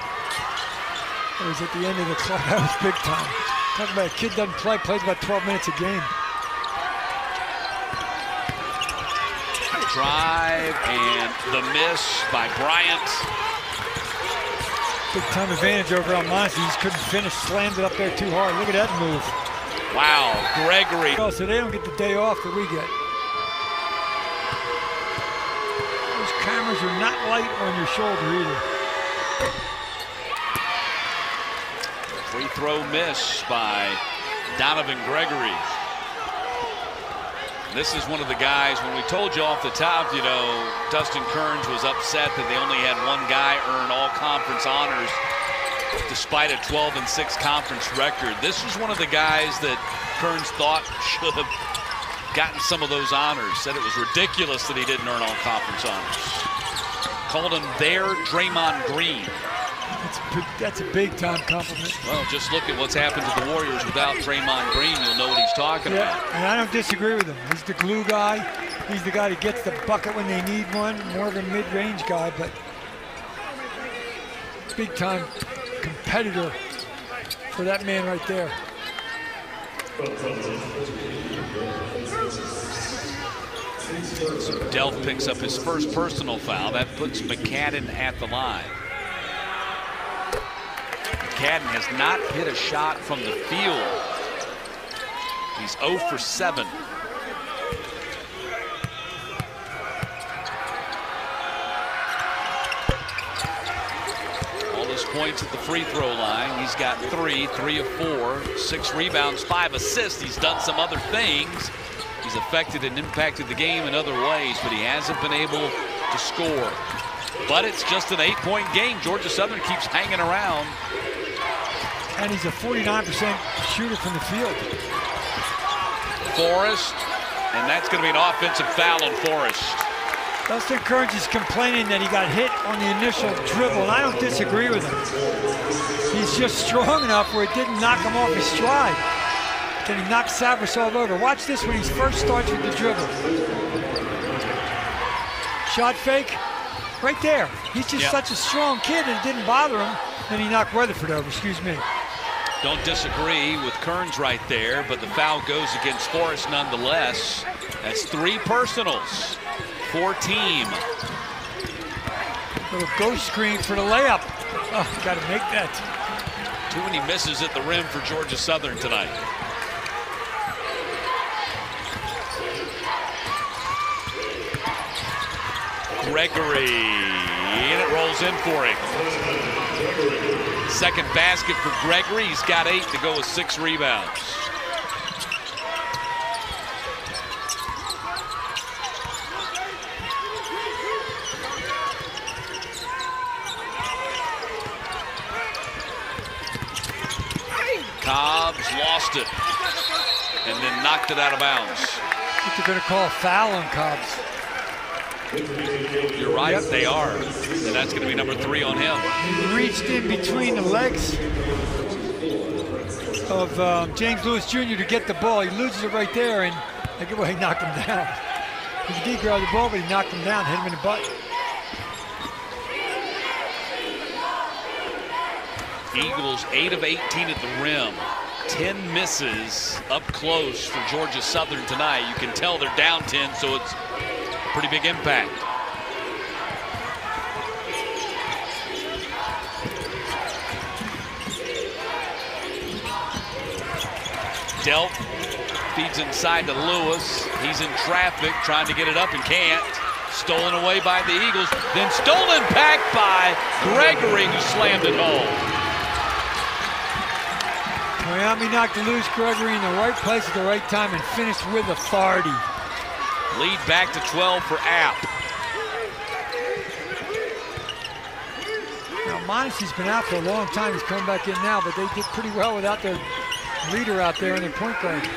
It was at the end of the clock. <laughs> That was big time. Talking about a kid doesn't play, plays about 12 minutes a game. Drive and the miss by Bryant. Big time advantage over Almonacy. He just couldn't finish, slammed it up there too hard. Look at that move. Wow, Gregory. Oh, so they don't get the day off that we get. Cameras are not light on your shoulder either. Free throw miss by Donovan Gregory. This is one of the guys, when we told you off the top, you know, Dustin Kerns was upset that they only had one guy earn all conference honors despite a 12 and 6 conference record. This was one of the guys that Kerns thought <laughs> should have gotten some of those honors. Said it was ridiculous that he didn't earn all conference honors. Called him their Draymond Green. That's a, that's a big time compliment. Well, just look at what's happened to the Warriors without Draymond Green. You'll know what he's talking yeah, about. And I don't disagree with him. He's the glue guy. He's the guy that gets the bucket when they need one. More of a mid-range guy, but big time competitor for that man right there. So Delph picks up his first personal foul. That puts McCadden at the line. McCadden has not hit a shot from the field. He's 0 for 7. All his points at the free throw line. He's got three, three of four, six rebounds, five assists. He's done some other things. He's affected and impacted the game in other ways, but he hasn't been able to score. But it's just an eight-point game. Georgia Southern keeps hanging around. And he's a 49% shooter from the field. Forrest, and that's going to be an offensive foul on Forrest. Dustin Kerns is complaining that he got hit on the initial dribble, and I don't disagree with him. He's just strong enough where it didn't knock him off his stride. Then he knocks Savrasov over. Watch this when he first starts with the dribble. Shot fake, right there. He's just Yep. such a strong kid, and it didn't bother him. Then he knocked Weatherford over, excuse me. Don't disagree with Kerns right there, but the foul goes against Forrest nonetheless. That's three personals for team. Little ghost screen for the layup. Oh, got to make that. Too many misses at the rim for Georgia Southern tonight. Gregory, and it rolls in for him. Second basket for Gregory. He's got eight to go with six rebounds. Cobbs lost it and then knocked it out of bounds. I think going to call foul on Cobbs. You're right, Yep. they are. And that's going to be number three on him. He reached in between the legs of um, James Lewis Jr. to get the ball. He loses it right there, and at where he knocked him down. He did grab the ball, but he knocked him down, hit him in the butt. Eagles 8 of 18 at the rim. 10 misses up close for Georgia Southern tonight. You can tell they're down 10, so it's pretty big impact. Delph feeds inside to Lewis. He's in traffic trying to get it up and can't. Stolen away by the Eagles. Then stolen back by Gregory who slammed it home. Miami knocked loose Gregory in the right place at the right time and finished with authority. Lead back to 12 for App. Now, Monacy's been out for a long time. He's coming back in now, but they did pretty well without their leader out there in their point guard.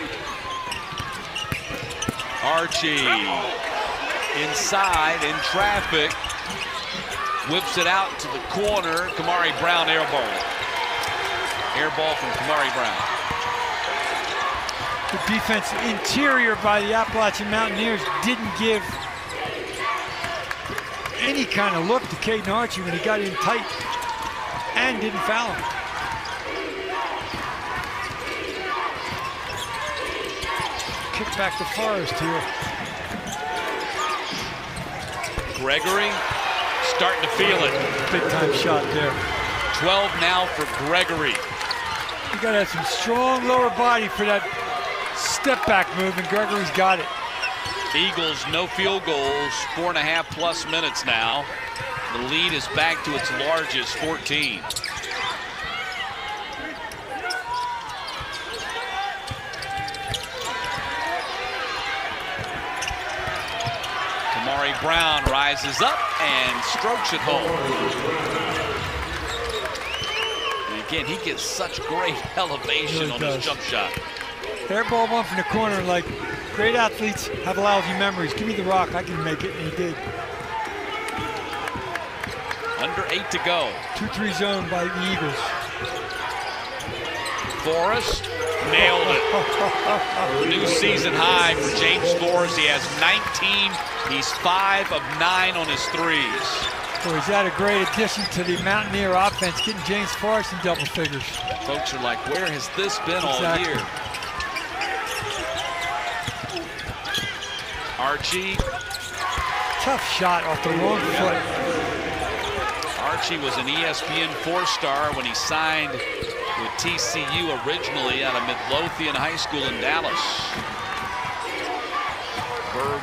Archie inside in traffic. Whips it out to the corner. Kamari Brown air ball. Air ball from Kamari Brown. The defense interior by the Appalachian Mountaineers didn't give any kind of look to Caden Archie when he got in tight and didn't foul him. Kick back to Forrest here. Gregory starting to feel it. Big time shot there. 12 now for Gregory. You gotta have some strong lower body for that step back move, and Gregory's got it. Eagles no field goals, four and a half plus minutes now. The lead is back to its largest 14. Kamari Brown rises up and strokes it home. And again, he gets such great <laughs> elevation Really on does. his jump shot. Air ball one from the corner, like great athletes have lousy memories. Give me the rock, I can make it, and he did. Under eight to go. 2-3 zone by the Eagles. Forrest nailed it. <laughs> New season high for James Forrest. He has 19. He's five of nine on his threes. Boy, is that a great addition to the Mountaineer offense, getting James Forrest in double figures. Folks are like, where has this been all year? Archie. Tough shot off the wrong foot. Archie was an ESPN four-star when he signed with TCU originally out of Midlothian High School in Dallas. Burg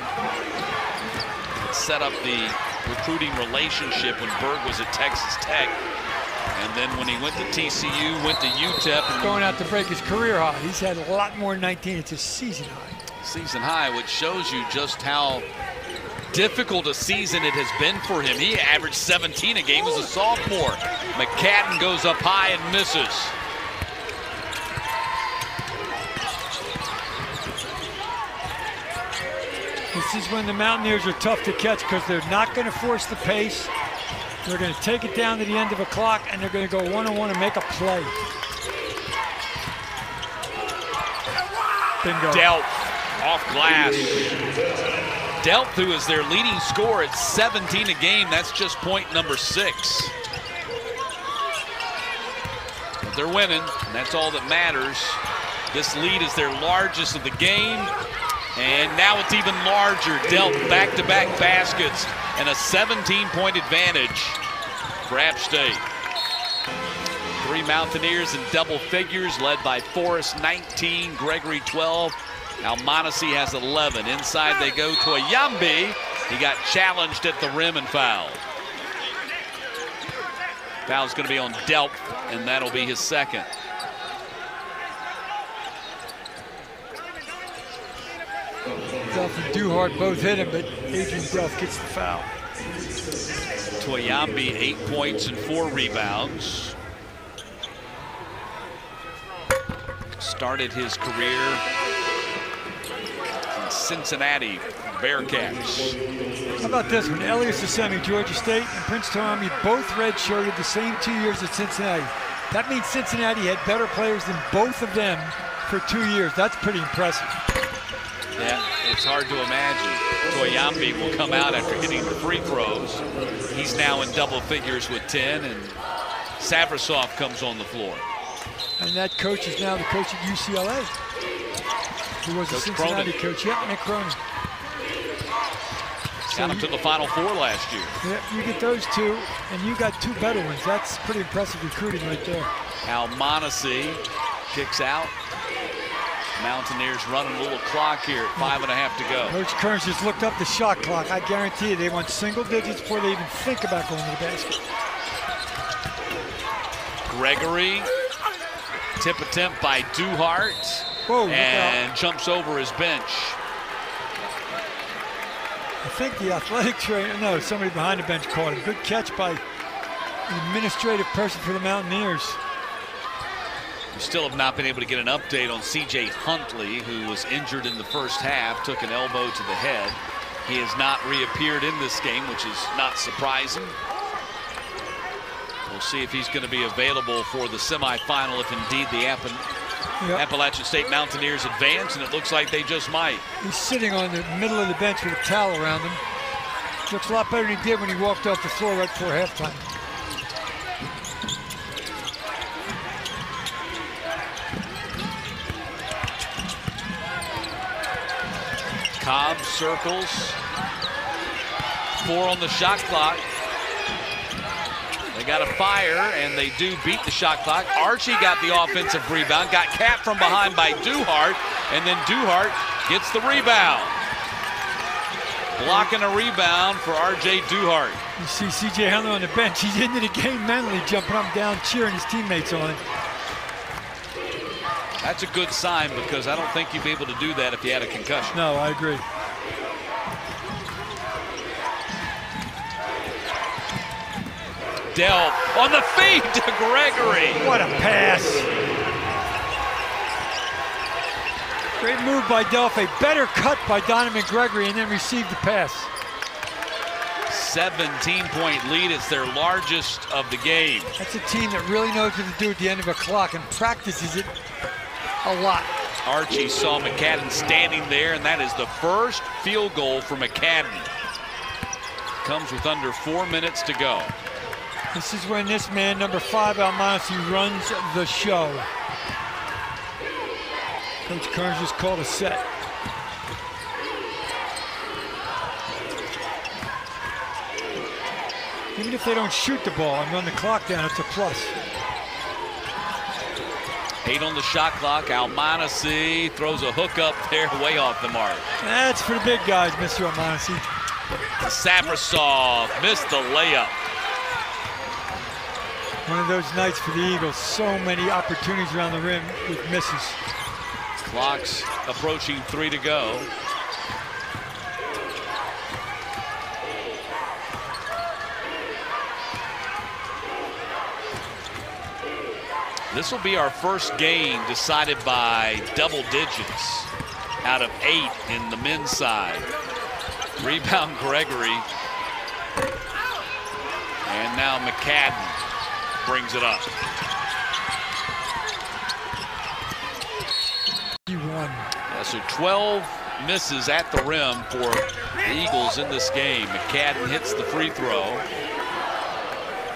set up the recruiting relationship when Burg was at Texas Tech. And then when he went to TCU, went to UTEP and Going out to break his career high. He's had a lot more than 19. It's a season high. Season high, which shows you just how difficult a season it has been for him. He averaged 17 a game as a sophomore. McCadden goes up high and misses. This is when the Mountaineers are tough to catch because they're not going to force the pace. They're going to take it down to the end of a clock and they're going to go one-on-one and make a play. Bingo. Delph off glass. Delph, who is their leading scorer at 17 a game, that's just point number six. But they're winning, and that's all that matters. This lead is their largest of the game. And now it's even larger. Delph back-to-back -back baskets and a 17-point advantage for App State. Three Mountaineers in double figures, led by Forrest 19, Gregory 12. Almonacy has 11. Inside they go to Ayambi. He got challenged at the rim and fouled. Foul's going to be on Delph, and that'll be his second. Delph and Duhart both hit him, but Adrian Delph gets the foul. Toyambi, eight points and four rebounds. Started his career Cincinnati Bearcats. How about this one? Eliel Nsoseme, Georgia State, and Prince Toyambi both redshirted the same two years at Cincinnati. That means Cincinnati had better players than both of them for two years. That's pretty impressive. Yeah, it's hard to imagine. Toyambi will come out after hitting the free throws. He's now in double figures with 10, and Savrasov comes on the floor. And that coach is now the coach at UCLA. He was coach a Cincinnati Cronin. coach. Yep, Mick Cronin. Got him to the Final Four last year. Yeah, you get those two, and you got two better ones. That's pretty impressive recruiting right there. Almonacy kicks out. Mountaineers running a little clock here at five and a half to go. Coach Kerns just looked up the shot clock. I guarantee you they want single digits before they even think about going to the basket. Gregory, tip attempt by Duhart, Whoa, and jumps over his bench. I think the athletic trainer, no, somebody behind the bench caught him. Good catch by an administrative person for the Mountaineers. We still have not been able to get an update on C.J. Huntley, who was injured in the first half, took an elbow to the head. He has not reappeared in this game, which is not surprising. We'll see if he's going to be available for the semifinal, if indeed the App yep. Appalachian State Mountaineers advance, and it looks like they just might. He's sitting on the middle of the bench with a towel around him. Looks a lot better than he did when he walked off the floor right before halftime. Cobb circles. Four on the shot clock. Got a fire, and they do beat the shot clock. Archie got the offensive rebound, got capped from behind by Duhart, and then Duhart gets the rebound. Blocking a rebound for R.J. Duhart. You see C.J. Huntley on the bench. He's into the game mentally, jumping up and down, cheering his teammates on. That's a good sign because I don't think you'd be able to do that if you had a concussion. No, I agree. Dell on the feed to Gregory. What a pass. Great move by Delphi. Better cut by Donovan Gregory and then received the pass. 17-point lead. It's their largest of the game. That's a team that really knows what to do at the end of a clock and practices it a lot. Archie saw McCadden standing there, and that is the first field goal for McCadden. Comes with under four minutes to go. This is when this man, number five, Almonacy, runs the show. Coach Kerns just called a set. Even if they don't shoot the ball and run the clock down, it's a plus. Eight on the shot clock. Almonacy throws a hook up there way off the mark. That's for the big guys, Mr. Almonacy. Savrasov missed the layup. One of those nights for the Eagles. So many opportunities around the rim with misses. Clock's approaching three to go. This will be our first game decided by double digits out of eight in the men's side. Rebound Gregory. And now McCadden brings it up. Won. Yeah, so 12 misses at the rim for the Eagles in this game. McCadden hits the free throw.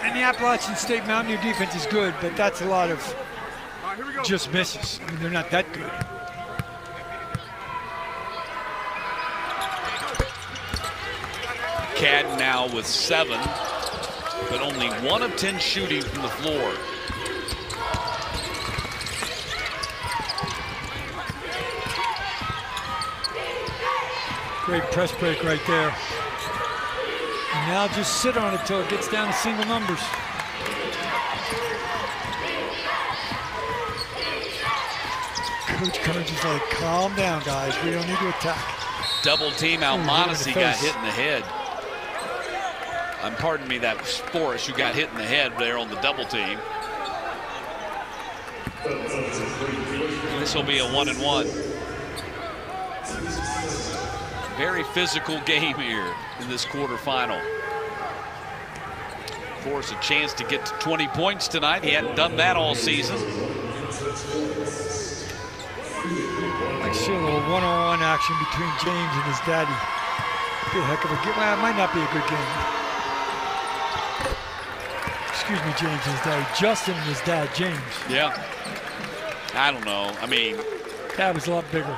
And the Appalachian State Mountaineer defense is good, but that's a lot of just misses. I mean, they're not that good. McCadden now with seven, but only one of 10 shooting from the floor. Great press break right there. And now just sit on it till it gets down to single numbers. Coach Kerns is like, calm down, guys. We don't need to attack. Double team out Ooh, Montesey right in the got hit in the head. Um, pardon me, that was Forrest who got hit in the head there on the double team. This will be a one and one. Very physical game here in this quarterfinal. Forrest a chance to get to 20 points tonight. He hadn't done that all season. I see a little one-on-one action between James and his daddy. Be a heck of a game. It might not be a good game. Excuse me, James his daddy. Justin and his dad, James. Yeah. I don't know. I mean, Dad was a lot bigger.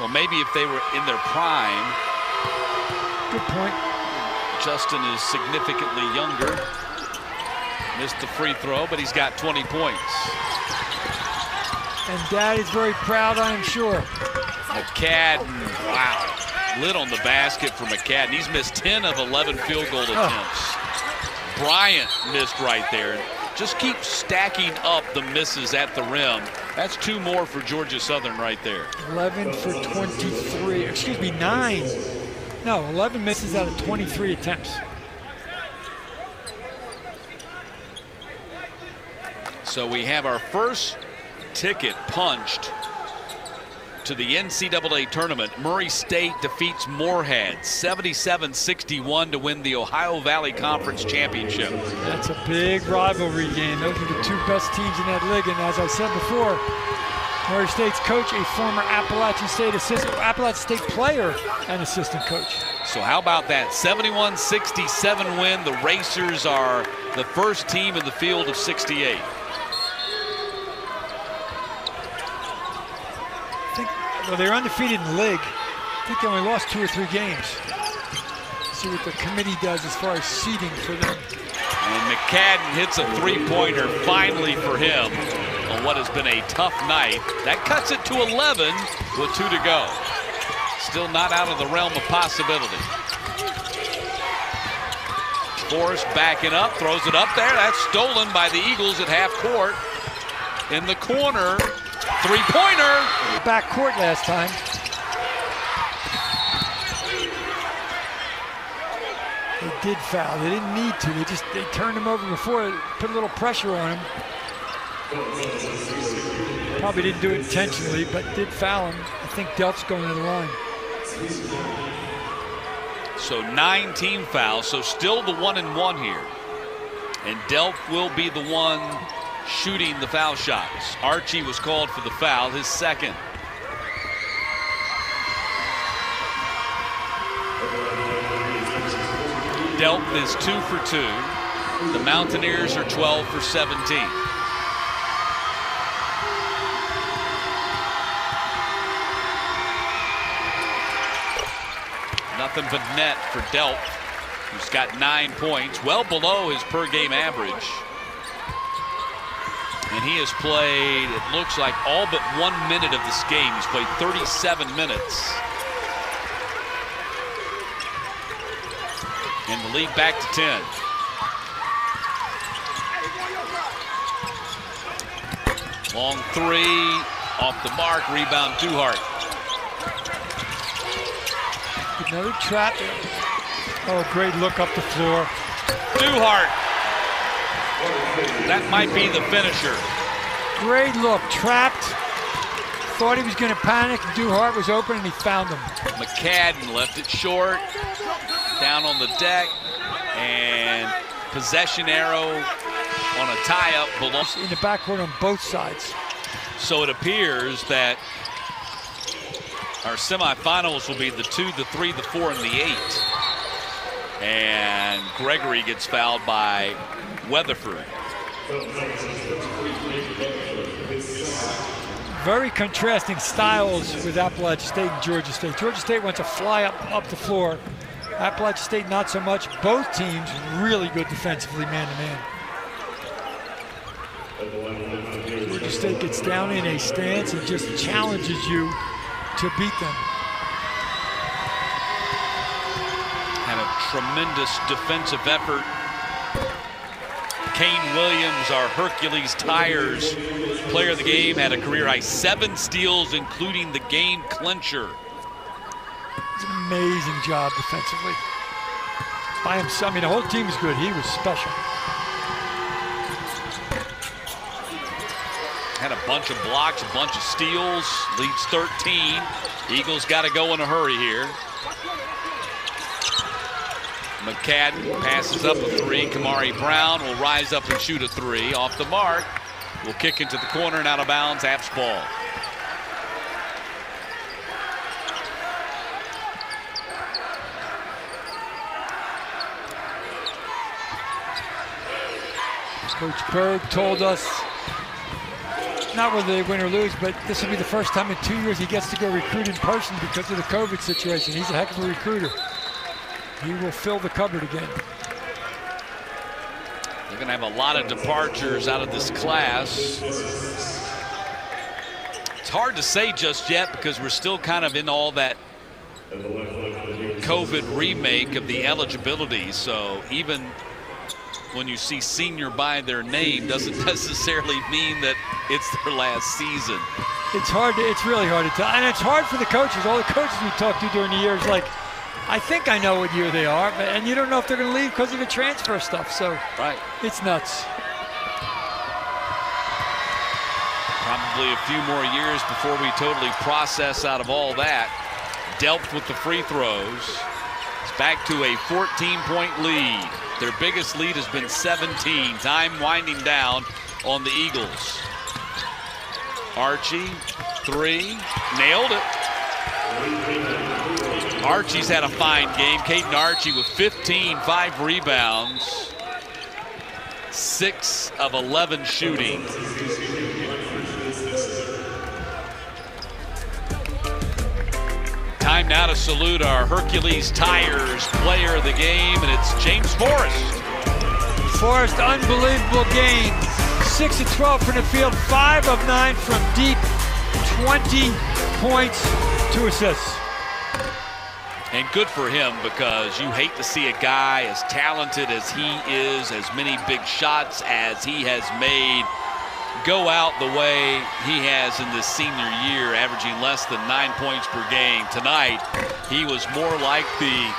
well, maybe if they were in their prime, Good point. Justin is significantly younger. Missed the free throw, but he's got 20 points. And Dad is very proud, I am sure. McCadden, wow. Lit on the basket for McCadden. He's missed 10 of 11 field goal attempts. Bryant missed right there. Just keep stacking up the misses at the rim. That's two more for Georgia Southern right there. 11 for 23. Excuse me, 9. No, 11 misses out of 23 attempts. So we have our first ticket punched to the NCAA tournament. Murray State defeats Morehead 77-61 to win the Ohio Valley Conference Championship. That's a big rivalry game. Those are the two best teams in that league. And as I said before, Murray State's coach, a former Appalachian State assistant, Appalachian State player and assistant coach. So how about that 71-67 win? The Racers are the first team in the field of 68. I think, well, they're undefeated in the league. I think they only lost two or three games. See what the committee does as far as seeding for them. And McCadden hits a three-pointer finally for him on what has been a tough night. That cuts it to 11 with two to go. Still not out of the realm of possibility. Forrest backing up, throws it up there. That's stolen by the Eagles at half court. In the corner, three-pointer. Back court last time. They did foul. They didn't need to. They just they turned him over before, put a little pressure on him. Probably didn't do it intentionally, but did foul him. I think Delph's going to the line. So nine team fouls, so still the one and one here. And Delp will be the one shooting the foul shots. Archie was called for the foul, his second. Delph is two for two. The Mountaineers are 12 for 17. Nothing but net for Delph, who's got nine points, well below his per game average. And he has played, it looks like, all but one minute of this game. He's played 37 minutes. And the lead back to 10. Long three, off the mark, rebound Duhart. Another trap. Oh, great look up the floor. Duhart That might be the finisher. Great look, trapped. Thought he was going to panic. Duhart was open and he found him. McCadden left it short, down on the deck, and possession arrow on a tie-up below. In the backcourt on both sides. So it appears that our semifinals will be the two, the three, the four, and the eight. And Gregory gets fouled by Weatherford. Very contrasting styles with Appalachian State and Georgia State. Georgia State wants to fly up, up the floor. Appalachian State not so much. Both teams really good defensively man-to-man. Georgia State gets down in a stance and just challenges you to beat them. Had a tremendous defensive effort. Kane Williams, our Hercules Tires player of the game, had a career high seven steals, including the game clincher. It's an amazing job defensively. By himself, I mean, the whole team is good. He was special. Had a bunch of blocks, a bunch of steals, leads 13. Eagles got to go in a hurry here. McCadden passes up a three. Kamari Brown will rise up and shoot a three. Off the mark. Will kick into the corner and out of bounds. App's ball. Coach Burg told us, not whether they win or lose, but this will be the first time in two years he gets to go recruit in person because of the COVID situation. He's a heck of a recruiter. He will fill the cupboard again. They're going to have a lot of departures out of this class. It's hard to say just yet because we're still kind of in all that COVID remake of the eligibility. So even when you see senior by their name doesn't <laughs> necessarily mean that it's their last season. It's hard to, it's really hard to tell. And it's hard for the coaches. All the coaches we talked to during the year is like, I think I know what year they are, but, and you don't know if they're going to leave because of the transfer stuff. So right. it's nuts. Probably a few more years before we totally process out of all that. Delph with the free throws. It's back to a 14-point lead. Their biggest lead has been 17. Time winding down on the Eagles. Archie, three, nailed it. Archie's had a fine game. Kaden Archie with 15, five rebounds, six of 11 shooting. Time now to salute our Hercules Tires player of the game, and it's James Forrest. Forrest, unbelievable game. 6 of 12 from the field, 5 of 9 from deep, 20 points, 2 assists. And good for him because you hate to see a guy as talented as he is, as many big shots as he has made, go out the way he has in this senior year, averaging less than nine points per game. Tonight, he was more like the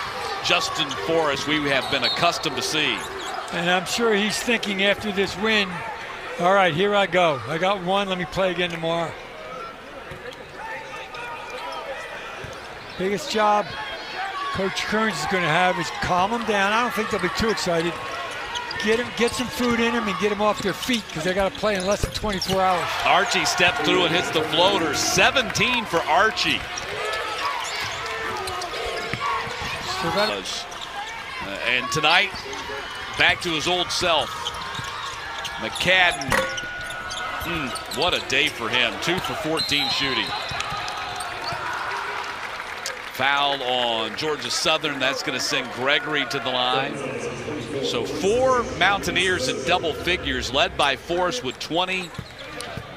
Justin Forrest we have been accustomed to see. And I'm sure he's thinking after this win, all right, here I go. I got one, let me play again tomorrow. Biggest job Coach Kerns is going to have is calm them down. I don't think they'll be too excited. Get him, get some food in them and get them off their feet because they got to play in less than 24 hours. Archie steps through and hits the floater. 17 for Archie. So that, Uh, and tonight, back to his old self. McCadden, mm, what a day for him. Two for 14 shooting. Foul on Georgia Southern. That's going to send Gregory to the line. So four Mountaineers in double figures, led by Forrest with 20.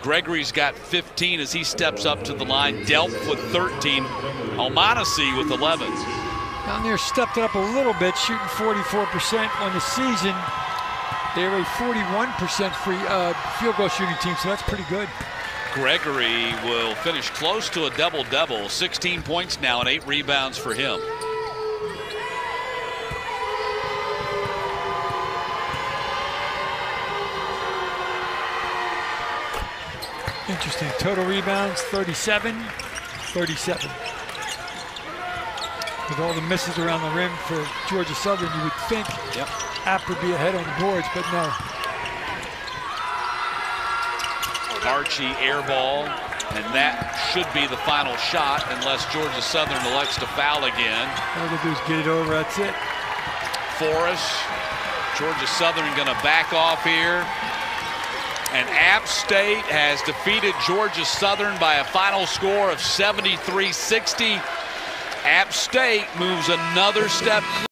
Gregory's got 15 as he steps up to the line. Delph with 13. Almonacy with 11. Down there stepped up a little bit, shooting 44% on the season. They're a 41% free uh, field goal shooting team, so that's pretty good. Gregory will finish close to a double-double, 16 points now and eight rebounds for him. Interesting. Total rebounds 37, 37. With all the misses around the rim for Georgia Southern, you would think yep. App would be ahead on the boards, but no. Archie air ball, and that should be the final shot unless Georgia Southern elects to foul again. All they do is get it over. That's it. Forrest, Georgia Southern going to back off here. And App State has defeated Georgia Southern by a final score of 73-60. App State moves another step